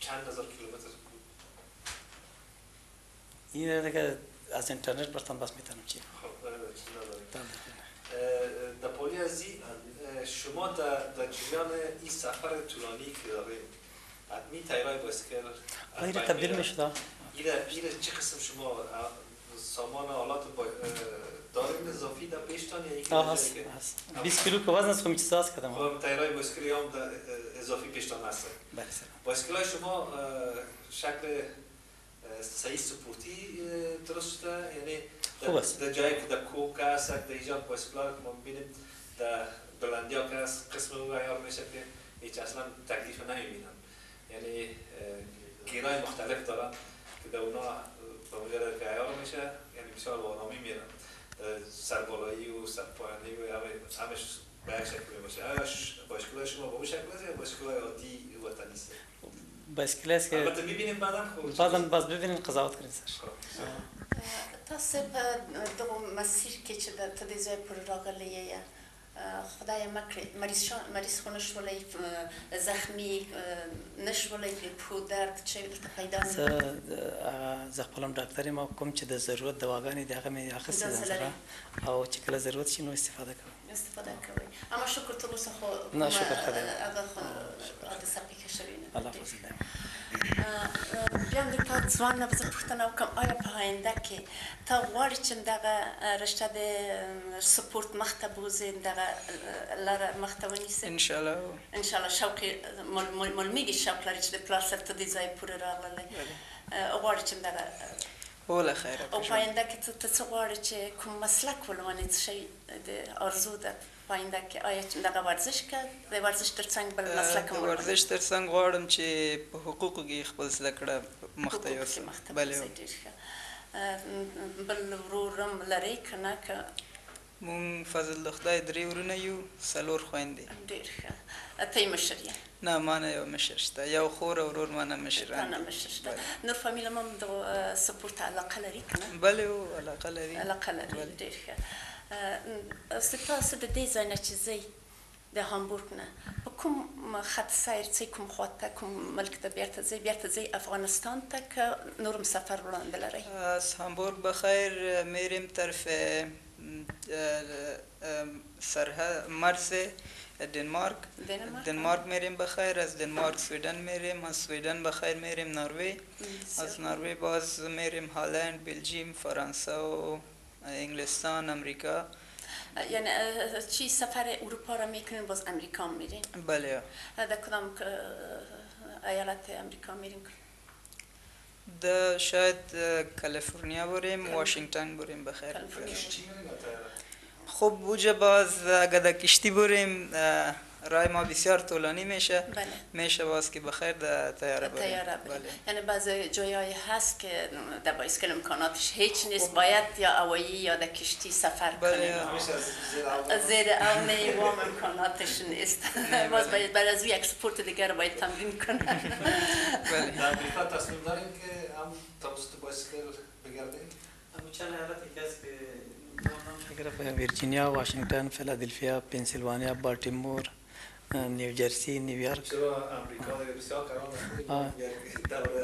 چند هزار کیلومتر؟ بود
این دیگه از اینترنت برتان بس می‌تونم چی.
خب نداریم. اه، در پولی شما در جریان این سفر طولانی که داریم بایسکل از
این
بین
تبدیل. می‌شد
ایره ایره چه قسم شما سامان آلات دارین اضافی در پیشتان یا در
هست
که-
هست 20 کیلو که وزن است خب چیز هست کردم
خب تیرای بایسکلی هم اضافی پیشتان هست
بله
بایسکل های شما شکل سعی سپورتی درست شده یعنی
خوب است.
در جایی که در کوه که هست در ایجاد بایسکل ها که ما می‌بینیم در بلندی ها که هست قسم او عیار میشه که هیچ اصلا تکلیف نمی‌بینن یعنی اه، gear ای مختلف دارن که در اونا به مجرد که عیار میشه. یعنی بسیار با آرامی میرن. اه، سربالایی و سرپایانی و همه- همش به یک شکل باشه آیا ش- بایسکل های شما به اون شکل است یا بایسکل های عادی وطنی است
بایسکل است که
البته میبینیم بعدا خب.
بعدم باز ببینین قضاوت کنین سر.
خب.
تاسو په دغه مسیر کې چې د ته د ځای پر راغلی یې خدای مکړي مریض شو مریض خو نشولای زخمی نشولای د پو درد چې دلته پیدا
زه زه خپلم ډاکټر یم او کوم چې د ضرورت دواګانې دي هغه مې اخیستې
لري؟
او چې کله ضرورت شي نو استفاده کوم.
استفاده کوي اما شکر ته اوسه خو
نه، شکر خدای.
هغه خو حادثه پیښه شوې نه
الله فضل
بیا د تا ځوان نه زه پوښتنه وکم آیا په آینده کې ته غواړې چې دغه رشته د سپورت مخ ته بوزې دغه لاره مخ ته ونیسې
ان شاء الله
ان شاء الله شوق ملمیږي شوق لري چې د پلار سره ته دې ځای پورې راغلی غواړي چې دغه
وله خیره
او په آینده کې ته څه غواړې چې کوم مسلک ولونې څه شی د ارزو ده کې آیا چې دغه ورزش کې د ورزش ترڅنګ بل مسلک هم؟
ورزش ترڅنګ غواړم چې په حقوقو کې خپل زده کړه مخته یوسم بله
بل ورورم لري که نه که
مونږ فضل خدای درې ورونه یو څلور خویندې
ډېر ښه ته مشر یې
نه ما نه یو مشر شته یو خور او ورور ما نه
تا
مشران
نه مشر شته نور فامیل هم د سپورت علاقه لري که نه
بله علاقه لري
علاقه لري. ډېر ښه اه، ستا تاسو د دې ځای نه چې ځئ د هامبورګ نه په کوم خط سیر ځئ کوم خواته کوم ملک ته بیرته ځئ بیرته ځئ افغانستان ته که نورم سفر وړاندې لرئ
از هامبورگ بخیر میریم طرف سرحد مرز دنمارک
دنمارک
میریم بخیر از دنمارک سویدن میریم از سویدن بخیر میریم نروژ از نروژ باز میریم هلند بلژیم فرانسه و انگلستان امریکا.
یعنی چی سفر اروپا را می‌کنین باز امریکا میرین
بله.
در کدام که ایالت امریکا میرین
ده شاید کالیفرنیا بریم واشنگتن بریم بخیر.
کالیفرنیا.
خب بوجه باز اگر در کشتی بریم راه ما بسیار طولانی میشه.
بله.
میشه باز که بخیر در تیاره بریم. بله.
یعنی بعضی جایایی هست که در بایسکل امکاناتش هیچ نیست. باید یا هوایی یا در کشتی سفر
بله.
کنیم. زیر او نه وام امکاناتش نیست. باز باید بعد از یک سپورت دیگر رو باید تمرین کنن.
بله.
در امریکا تصمیم داریم که هم توسط بایسکل بگردیم
چند ایالت یکی است که ویرجینیا، واشنگتن، فیلادلفیا، پنسیلوانیا، بالتیمور، نیوجرسی،.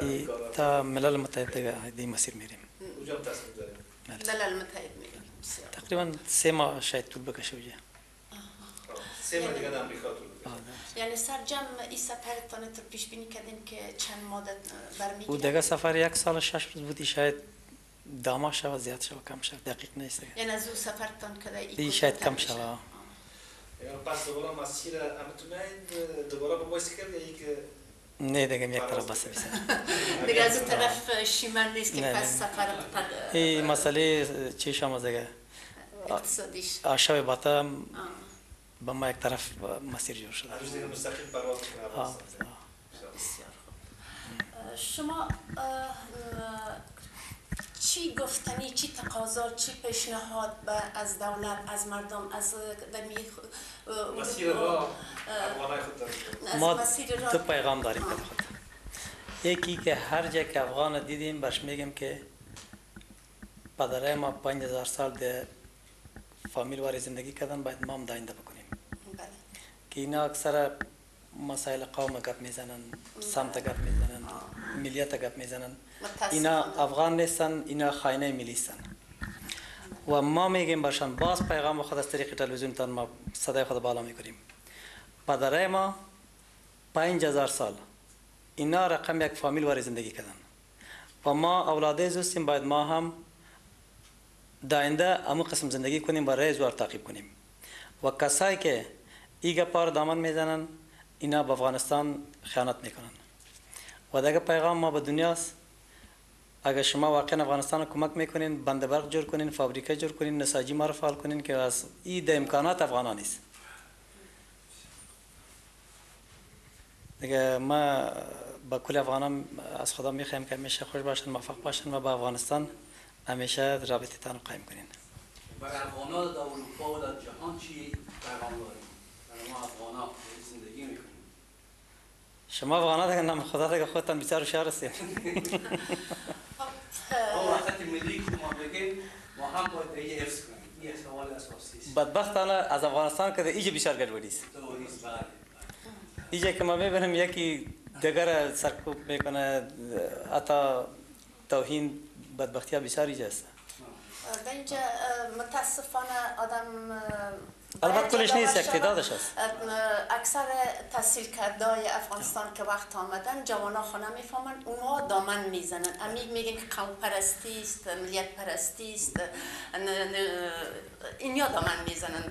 ای- تا ملل متحد دی مسیر میریم
ملل متحد بسیار.
تقریبا سه ماه شاید طول بکشه اونجا
سه ماه دیگه در امریکا طول.
یعنی سرجم این سفرتان تو پیش بینی کردین که چند مدت
او
برمیگیره
دیگه سفر یک سال شش روز بودی شاید دو ماه شود زیاد شود کم شود دقیق نیست دیگه
یعنی از او سفرتان کده ای
ای شاید کم شود
پس دوباره مسیر همه دوباره با بایسکل یا یک
نه دیگه یک طرف بس بیسه
دیگه از اون طرف شیمن نیست که پس. سفر
این مسئله چی شما دیگه
اقتصادیش
آشاب باتا. به ما یک طرف مسیر جور شده
هنوز دیگه مستقیم پرواز کنه.
بسیار خوب شما چی گفتنی چی تقاضا چی پیشنهاد به از دولت از مردم از دمی
مسیر را افغانای خود داریم
از
ما
مسیر
دو
راه
پیغام داریم خود خود یکی که هر جا که افغان دیدیم برش میگیم که پدرای ما پنج هزار سال ده فامیل واری زندگی کردن باید ما هم داینده بکنیم
بله.
که اینا اکثر مسائل قوم گپ میزنن سمت گپ میزنن ملیت گپ میزنن اینا
متاسفانه.
افغان نیستن اینا خاینه ملی هستن و ما میگیم برشان باز پیغام خود از طریق تلویزیون تان ما صدای خود بالا میکنیم. پدرای ما پنج هزار سال. اینا رقم یک فامیل واری زندگی کردن. و ما اولاده زوستیم باید ما هم داینده امو قسم زندگی کنیم و رای زوار تعقیب کنیم. و کسایی که ایگا پار دامن میزنن اینا به افغانستان خیانت میکنن. و دیگه پیغام ما به دنیاست اگر شما واقعا افغانستان رو کمک میکنین بند برق جور کنین فابریکه جور کنین نساجی ما رو فعال کنین که از این ده امکانات افغانان نیست. دیگه ما با کل افغانان از خدا میخوایم که همیشه خوش باشن موفق باشن و با افغانستان همیشه رابطه تان قایم کنین.
برای افغانا در اروپا و در جهان چی پیغام داریم برای ما افغانا زندگی میکنیم
شما افغانا دیگه نام خدا دیگه خودتان بسیار هوشیار هستین
ملی که ما بگیم ما هم باید به حفظ کنیم این سوال اساسی است
بدبختانه از افغانستان که ایجا بسیار گډوډی است ایجا که ما می‌بینیم یکی دیگر سرکوب می‌کنه حتی توهین بدبختی ها بسیار ایجا است.
در اینجا متاسفانه آدم
البته نیست یک تعدادش است
اکثر تحصیل کرده های افغانستان که وقت آمدن جوانا خانه می‌فهمن اونها دامن می‌زنن. امیگ میگن که قوم پرستی است ملیت پرستی است اینیا دامن می‌زنن.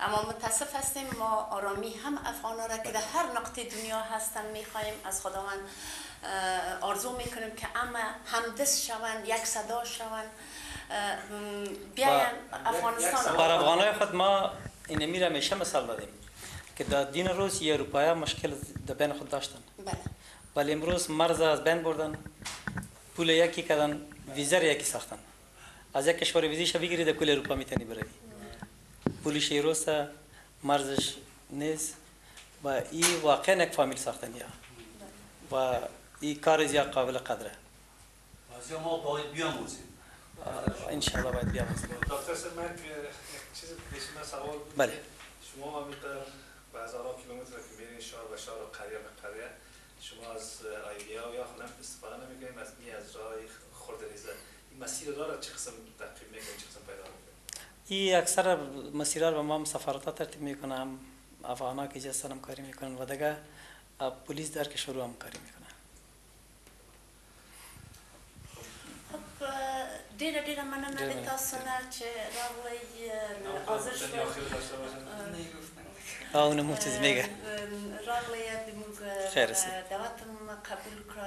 اما متاسف هستیم ما آرامی هم افغانا را که در هر نقطه دنیا هستن می‌خواهیم. از خداوند آرزو می‌کنیم که اما همدست شوند یک صدا شوند. بیاین افغانستان.
بر افغانای خود ما این امیر همیشه مثال دادیم که در دین روز یه اروپایی مشکل در بین خود داشتن.
بله.
ولی امروز مرز از بین بردن پول یکی کردن ویزر یکی ساختن. از یک کشور ویزیش بگیری در کل اروپا میتونی بروی. پولش روز مرزش نیست و این واقعا یک فامیل ساختن یا و این کار زیاد قابل قدره.
ما باید بیاموزیم.
انشاءالله باید بیام
دکتر سرمک یک چیز من سوال بود.
بله.
که شما همینطور به هزاران کیلومتر که میرین شهر به شهر و قریه به قریه شما از آیدیا و یا خودم استفاده نمی‌کنیم از این از راه خردریزه این مسیر را چه قسم تعقیب می‌کنیم چه قسم پیدا می‌کنیم
این اکثر مسیرها رو به ما هم سفارت ترتیب می‌کنم. افغانا که جست همکاری می‌کنن و دیگه پلیس در کشور رو همکاری می‌کنن
ډیره ډیره مننه د تاسو نه چې راغلی
ازش
او
نه مو تزمیګه
راغلی د موږ دعوت قبول کړ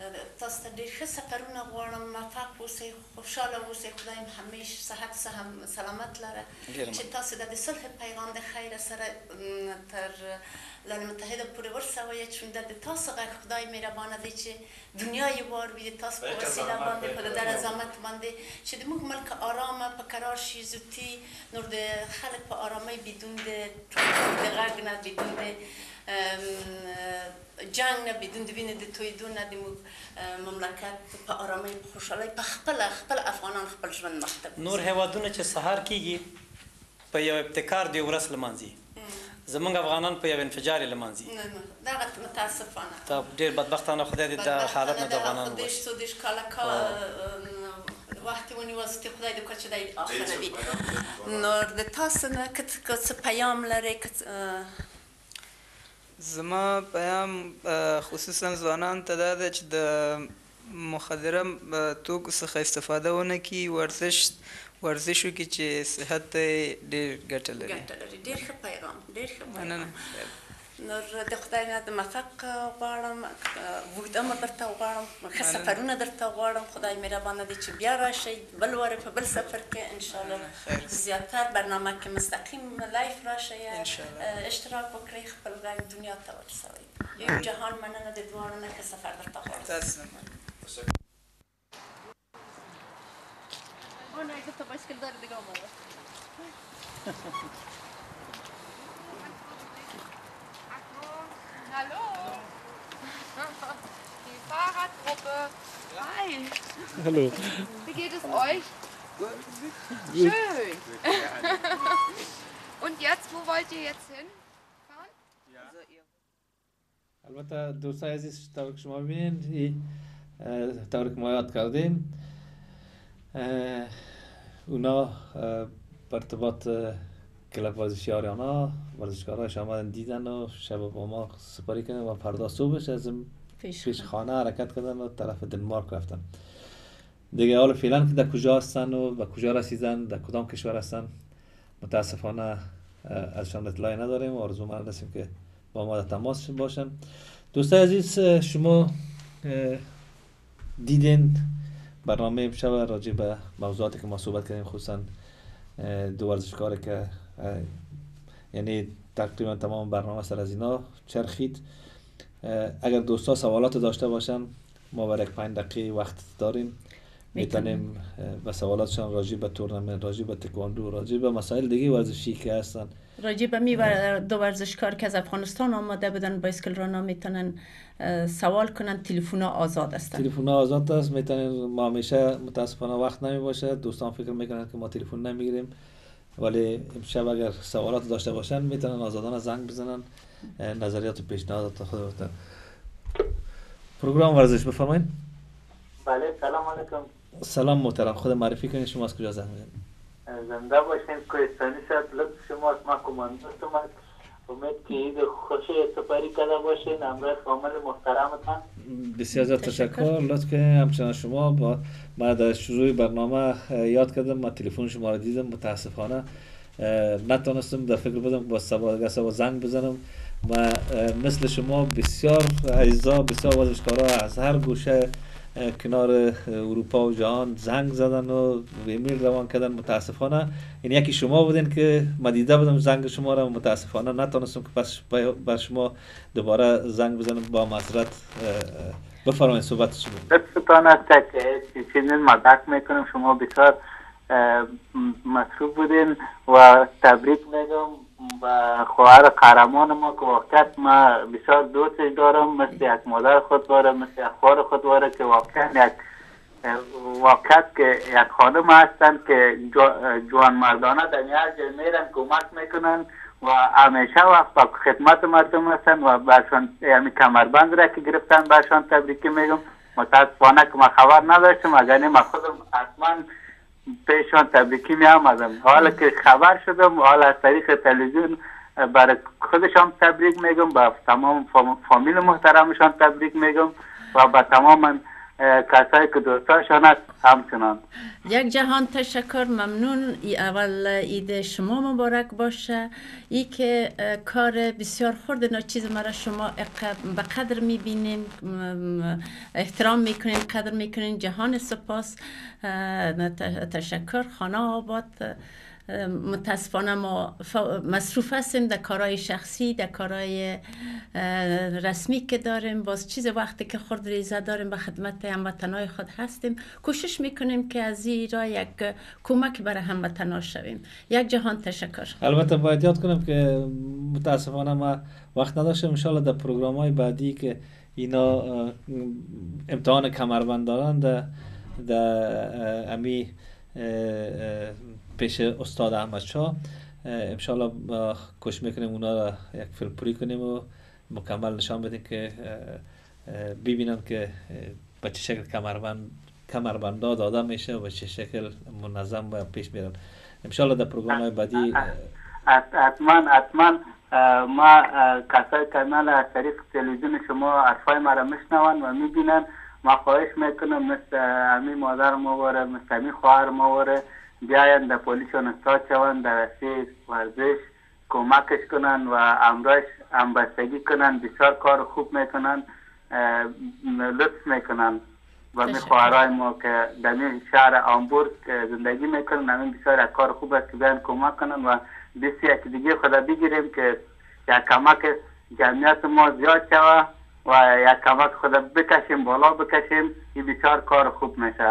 تاسو ته ډېر ښه سفرونه غواړم موفق اوسئ خوشحاله اوسئ خدای مو همیش صحت سهم سلامت لره. چې تاسو د صلح پیغام د خیر سره تر لال متحده پورې ورسوئ چون د تاسو غږ خدای مهربانه دی چې دنیا یې وار وي تاسو په وسیله باندې په در عظمت باندې چې د موږ ملک آرامه په قرار شي زودی نور د خلک په آرامۍ بدون د غږ نه بدون د جنگ نه بدون د وینې د تویدو نه د مملکت په آرامۍ په خوشحالۍ په خپل خپل افغانان خپل ژوند مخته.
نور هیوادونه چې سهار کیږي په یو ابتکار دی ورس لمانځي زمونږ افغانان په یو انفجار لمانځي
نه نه. دغه متاسفانه.
ته ډیر بدبختانه خدای دې د حالت نه د افغانانو
خودش
وباسي.
سودش کالا کا وقتی ونی واسطه خدای د کچ دای آخره وی نور د تاسو نه کت کت پیام لري کت
زما پیام خصوصا ځوانانو ته دا ده چې د مخدره توکو څخه استفاده ونه کړي ورزش ورزش وکړي چې صحت ډېر ګټه لري.
ګټه لري. ډیر ښه پیغام ډیر ښه پیغام نور د خدای نه د موفق غواړم اوږد عمر درته غواړم ښه سفرونه درته غواړم خدای مهربانه دی چې بیا راشئ بل واره په بل سفر کې ان شاء الله
خیر.
زیاتر برنامه کې مستقیم live راشئ
ان شاء الله.
اه، اشتراک وکړئ خپل غږ دنیا ته ورسوئ یو جهان مننه د دواړو نه ښه سفر درته غواړم
تاسو هم مننه.
اون اگه تو
Hallo. Die Fahrradgruppe. Hi.
Hallo.
Wie geht es euch? Schön. Und jetzt, wo wollt ihr jetzt hin? Fahren?
البته دوستای عزیز طور که شما ببینید این اه، طور که ما یاد کردیم اه، اونا اه، به ارتباط اه، کلب ورزشی آریانا ورزشکارهاش آمدن دیدن و شب با ما سپاری کردن و فردا صبحش از
پیش
خانه حرکت کردن و طرف دنمارک رفتن. دیگه حالا فعلا که در کجا هستن و به کجا رسیدن در کدام کشور هستن متاسفانه ازشان اطلاعی نداریم. و آرزومند هستیم که با ما در تماس باشن. دوستای عزیز شما دیدین برنامه امشب راجع به موضوعاتی که ما صحبت کردیم خصوصا دو ورزشکاری که یعنی تقریبا تمام برنامه سر از اینا چرخید. اگر دوستا سوالات داشته باشن ما برای یک پنج دقیقه وقت داریم. می‌تونیم. به سوالاتشان راجع به تورنمنت راجع به تکواندو راجع به مسائل دیگه ورزشی که هستن.
راجع به می دو ورزشکار که از افغانستان آمده بودن بایسکل رانا می‌تونن سوال کنن تلفن آزاد هستن
تلفن آزاد است می‌تونیم ما همیشه متاسفانه وقت نمی باشه دوستان فکر می‌کنن که ما تلفن نمی‌گیریم. ولی امشب اگر سوالات داشته باشن می‌تونن آزادانه زنگ بزنن نظریات و پیشنهادات خود بتن پروگرام ورزش بفرمایید
بله سلام علیکم.
سلام محترم. خود معرفی کنید شما از کجا زنگ
زنده باشین. کوهستانی صاحب لطف شما ما کماندوستم امید که عید خوشی سپری کرده باشین. امروز کامل محترمتان.
بسیار زیاد
تشکر.
لطف کنید همچنان شما با من در شروع برنامه یاد کردم من تلفن شما رو دیدم متاسفانه. نتونستم در فکر بودم با سبا سبا زنگ بزنم و مثل شما بسیار اعضا بسیار ورزشکارا از هر گوشه کنار اروپا و جهان زنگ زدن و ایمیل روان کردن. متاسفانه این یکی شما بودین که من دیده بودم زنگ شما را متاسفانه نتونستم که بر شما دوباره زنگ بزنم. با معذرت بفرمایید صحبت شما.
لطفتان است که چیزین مدک می‌کنم. شما بسیار مصروف بودین و تبریک میگم و خواهر قهرمان ما که واقعا ما بسیار دوستش دارم. مثل یک مادر خود دارم مثل یک خواهر خود داره که واقعا یک واقعا که یک خانم هستن که جو- جوان مردانه در هر کمک می‌کنن. و همیشه وقت با خدمت مردم هستن و برشان یعنی کمربند را که گرفتن برشان تبریکی میگم. متاسفانه که ما خبر نداشتم. اگر ما خودم حتما پیشان تبریکی می آمدم حالا که خبر شدم حالا از طریق تلویزیون برای خودشان تبریک میگم. با تمام فام- فامیل محترمشان تبریک میگم. و با تمام کسایی که دوستاشان است همچنان.
یک جهان تشکر ممنون. ای اول عید شما مبارک باشه. ای که کار بسیار خورد ناچیز مرا شما به قدر می‌بینیم احترام می‌کنین قدر می‌کنین. جهان سپاس. تشکر. خانه آباد. متاسفانه ما مصروف هستیم در کارهای شخصی در کارهای رسمی که داریم. باز چیز وقتی که خورد ریزه داریم به خدمت هموطنهای خود هستیم. کوشش می‌کنیم که از این را یک کمک برای هموطنها شویم. یک جهان تشکر.
البته باید یاد کنم که متاسفانه ما وقت نداشتم انشالله در پروگرام های بعدی که اینا امتحان کمربند دارن در امی پیش استاد احمد شاه. انشالله کوشش می‌کنیم اونا را یک فیلم کنیم و مکمل نشان بدیم که ببینن که به چه شکل کمربند کمربندا داده میشه و به چه شکل منظم باید پیش میرن انشالله در پروگرام های بعدی
حتما حتما ما کسای کانال از طریق تلویزیون شما حرفای ما را میشنون و می‌بینن. ما خواهش می‌کنم مثل امی مادر ما مثل امی خواهر ما بیاین در پولیشون استاد شون در رسی ورزش کمکش کنن و امرش همبستگی کنن بسیار کار خوب می‌کنن لطف می‌کنن و می. خواهرای ما که در شهر آمبورگ زندگی می‌کنن همین بسیار کار خوب است که بیان کمک کنن و بسی یک دیگه خدا بگیریم که یک کمک جمعیت ما زیاد شوه و یک کمک خدا بکشیم بالا بکشیم. این بسیار کار خوب میشه.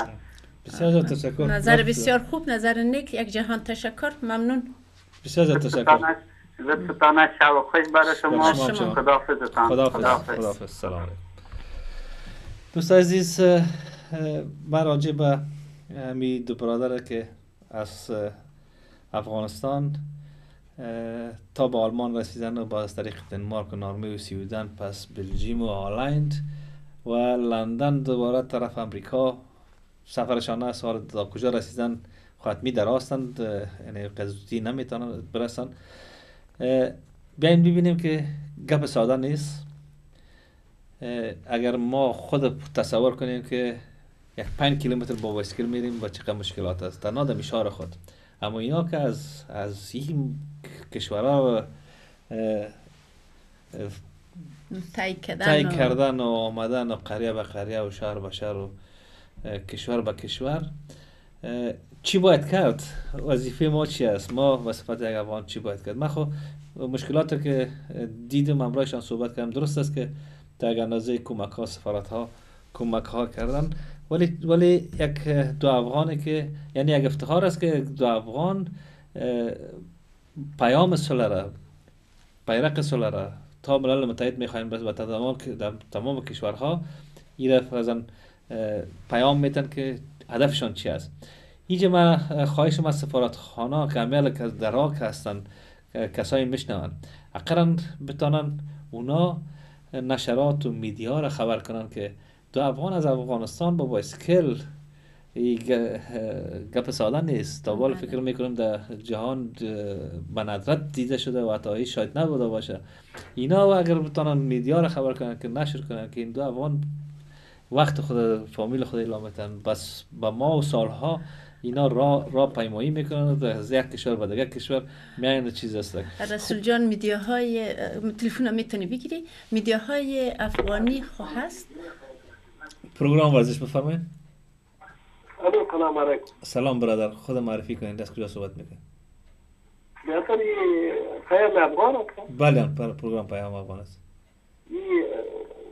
بسیار زیاد تشکر.
نظر بسیار خوب نظر نیک یک جهان تشکر. ممنون.
بسیار زیاد تشکر.
لطفتان شب خوش برای شما. خداحافظتان.
خداحافظ. سلام دوست عزیز من راجع به همی دو برادر که از افغانستان تا به آلمان رسیدن و با از طریق دنمارک و نروژ و سویدن پس بلژیم و هالند و لندن دوباره طرف امریکا سفرشان است تا کجا رسیدن؟ خاتمی دراستند اه، یعنی قزوتی نمی‌تونن برسن بیاین ببینیم که گپ ساده نیست. اگر ما خود تصور کنیم که یک پنج کیلومتر با بایسکل میریم با چقدر مشکلات است؟ تنها در میشار خود. اما اینا که از از این کشورها
تای کردن
تای
و-
کردن و آمدن و قریه به قریه و شهر به شهر و کشور به کشور. چی باید کرد؟ وظیفه ما چی است؟ ما به صفت یک افغان چی باید کرد؟ من خب مشکلات که دیدم امرایشان صحبت کردم درست است که یک اندازه کمک ها سفارت ها کمک ها کردن. ولی ولی یک دو افغانی که یعنی یک افتخار است که دو افغان پیام صلح را بیرق صلح را تا ملل متحد می‌خواهیم بس و تمام تمام کشورها این پیام میتن که هدفشان چی است. اینجا من اه، خواهشم از سفارت خانه که امیال که در راک هستن کسایی میشنون اقرا بتانن اونا نشرات و میدیا را خبر کنن که دو افغان از افغانستان با بایسکل گپ ساده نیست. تا بالا
بله.
فکر می‌کنم در جهان به ندرت دیده شده و حتی شاید نبوده باشه. اینا و اگر بتانن میدیا را خبر کنن که نشر کنن که این دو افغان وقت خود فامیل خود اعلام میتن بس با ما و سالها اینا را را پیمایی می‌کنن. و از یک کشور به دیگر کشور میاین چیز است
رسول جان میدیاهای تلفن هم می‌تونی بگیری؟ میدیاهای افغانی خو هست؟
پروگرام ورزش بفرمایید.
سلام علیکم.
سلام برادر. خود معرفی کنید. دست کجا صحبت می‌کنید؟
خیام افغان
بله پر- پروگرام پیام افغان است.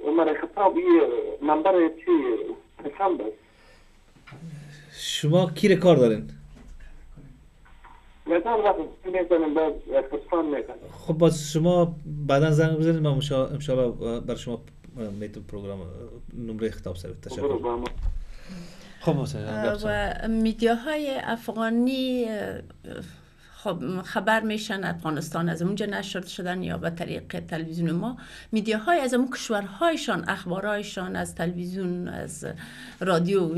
عمر خطاب این منبر چی پسند
شما کی کار دارین خب باز شما بعدا زنگ بزنید شاء الله برای شما میتون پروگرام نمره خطاب سر
برو
تشکر خب.
و میدیاهای افغانی خبر میشن افغانستان از اونجا نشر شدن یا به طریق تلویزیون ما. میدیاهای از اون کشورهایشان اخبارهایشان از تلویزیون از رادیو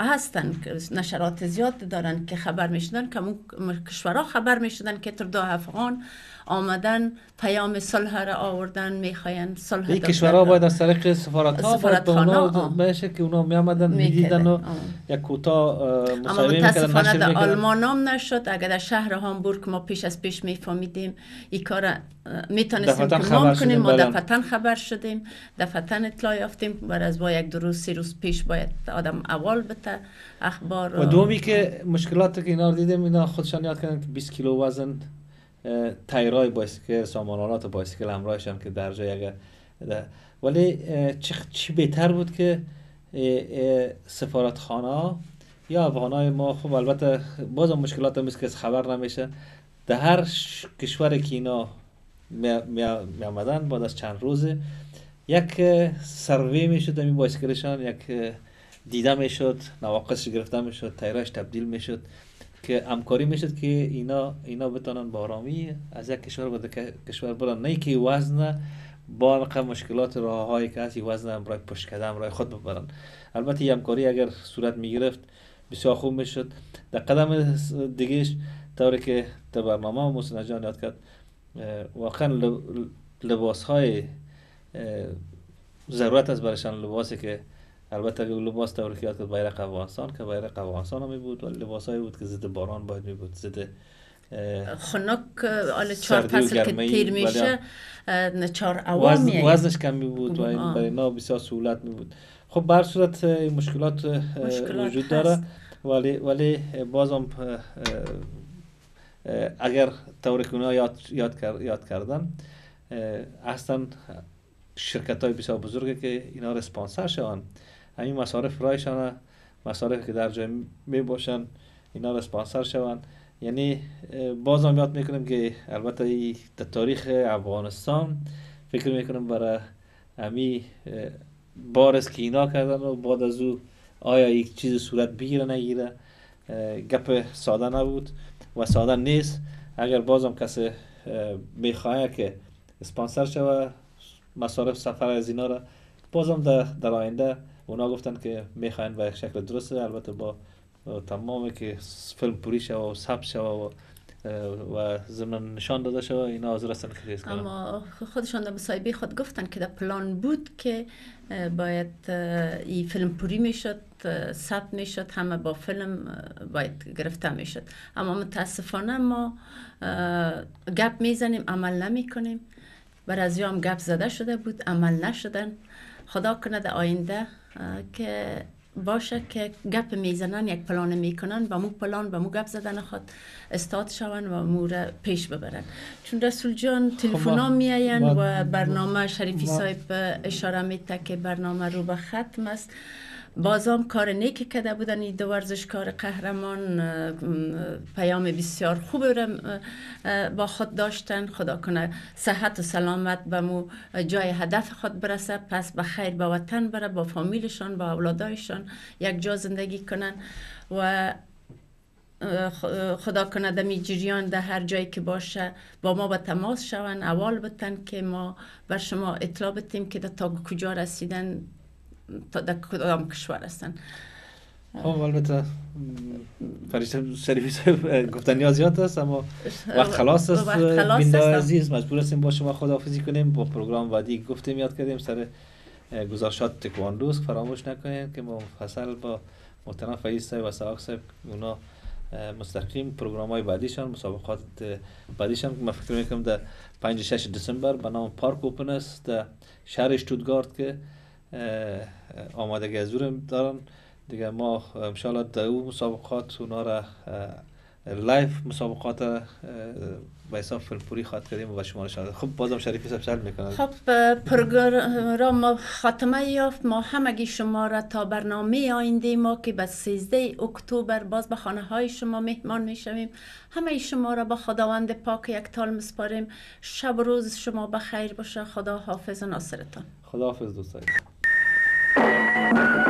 هستن. نشرات زیاد دارن که خبر می‌شدن. که اون کشورها خبر می‌شدن که تر افغان آمدن پیام صلح را آوردن می‌خواین صلح
این کشورها باید از طریق سفارت ها
سفارت
اونا بشه که اونا می آمدن می‌دیدن و یک کوتاه
اما متاسفانه در آلمان هم نشد. اگر در شهر هامبورگ ما پیش از پیش میفهمیدیم این کار می‌تونستیم که ما کنیم ما دفتن خبر شدیم. دفتن اطلاع یافتیم. بر از با یک دو روز سی روز پیش باید آدم اول بته اخبار
و دومی که مشکلات که اینا دیدیم اینا خودشان یاد کردن که 20 کیلو وزن تایرای بایسکل سامانالات بایسکل همراهش هم که در جای اگر ولی چی بهتر بود که سفارت خانه یا افغانای ما؟ خب البته باز مشکلات هم که خبر نمیشه. در هر کشور که اینا می آمدن بعد از چند روز یک سروی می‌شد این بایسکلشان یک دیده می‌شد نواقصش گرفته می‌شد تایراش تبدیل می‌شد. که همکاری می‌شد که اینا اینا بتونن با آرامی از یک کشور به کشور برن. نه که وزن با مشکلات راه هایی که هست وزن برای پشت کردن برای خود ببرن. البته این همکاری اگر صورت می‌گرفت بسیار خوب می‌شد. در قدم دیگهش طوری که در برنامه موسیقی جان یاد کرد واقعا لباس های ضرورت از برشان لباسی که البته اگه لباس طوری که کرد بیرق افغانستان که بیرق افغانستان هم بود و لباس هایی بود که ضد باران باید می بود ضد
خنک آل چهار فصل که تیر میشه چهار عوام
وزن وزنش کم می بود و این برای اینا بسیار سهولت می بود خب بر صورت مشکلات, مشکلات وجود داره. ولی ولی بازم اگر طور که یاد, یاد, یاد کردن اصلا شرکت های بسیار بزرگه که اینا رسپانسر شوند همین مصارف رایشان مصارف که در جای می باشن اینا رسپانسر شوند. یعنی باز هم یاد می‌کنیم که البته در تاریخ افغانستان فکر می‌کنم برای امی بارس که اینا کردن و بعد از او آیا یک چیز صورت بگیره نگیره گپ ساده نبود و ساده نیست. اگر بازم کسی می‌خواه که اسپانسر شوه مصارف سفر از اینا را بازم در, در آینده اونا گفتن که می‌خواین به شکل درسته. البته با تمام که فیلم پوری شوه و ثبت شوه و و ضمن نشان داده شوه اینا حاضر هستن که کنن.
اما خودشان در مصاحبه خود گفتن که در پلان بود که باید این فیلم پوری می‌شد ثبت می‌شد همه با فیلم باید گرفته می‌شد. اما متاسفانه ما گپ می‌زنیم عمل نمی کنیم بر از هم گپ زده شده بود عمل نشدن. خدا کنه در آینده که باشه که گپ می‌زنن یک پلان می‌کنن و مو پلان و مو گپ زدن خود استاد شون و مو پیش ببرن. چون رسول جان تلفن ها میاین و برنامه شریفی صاحب اشاره میته که برنامه رو به ختم است. بازم کار نیکی کده بودن این دو ورزشکار قهرمان پیام بسیار خوب با خود داشتن. خدا کنه صحت و سلامت به مو جای هدف خود برسه. پس به خیر به وطن بره با فامیلشان با اولادایشان یک جا زندگی کنن و خدا کنه دمی جریان در هر جایی که باشه. با ما به تماس شون اول بتن که ما بر شما اطلاع بتیم که تا کجا رسیدن. در کدام کشور هستن
خب البته فرشته صاحب گفتن نیاز زیاد است اما وقت خلاص است بینده عزیز مجبور هستیم با شما خداحافظی کنیم با پروگرام بعدی گفتیم یاد کردیم سر گزارشات تکواندوس فراموش نکنید که مفصل با محترم فرید صاحب و ساق صاحب اونا مستقیم پروگرام های بعدیشان مسابقات بعدیشان من فکر می‌کنم در 5 6 دسامبر به نام پارک اوپن است در شهر شتوتگارت که آمادگی از دارن دیگه ما انشاءالله در او مسابقات اونا را لایف مسابقات به حساب فیلم خواهد کردیم و شما شاید خب بازم شریفی سب سل می‌کنه.
خب پروگرام خاتمه یافت. ما همگی شما را تا برنامه آینده ما که به 13 اکتبر باز به خانه های شما مهمان می‌شویم. همه شما را با خداوند پاک یک تال مسپاریم شب روز شما به خیر باشه. خدا حافظ و ناصرتان.
خدا حافظ دوستان. thank you.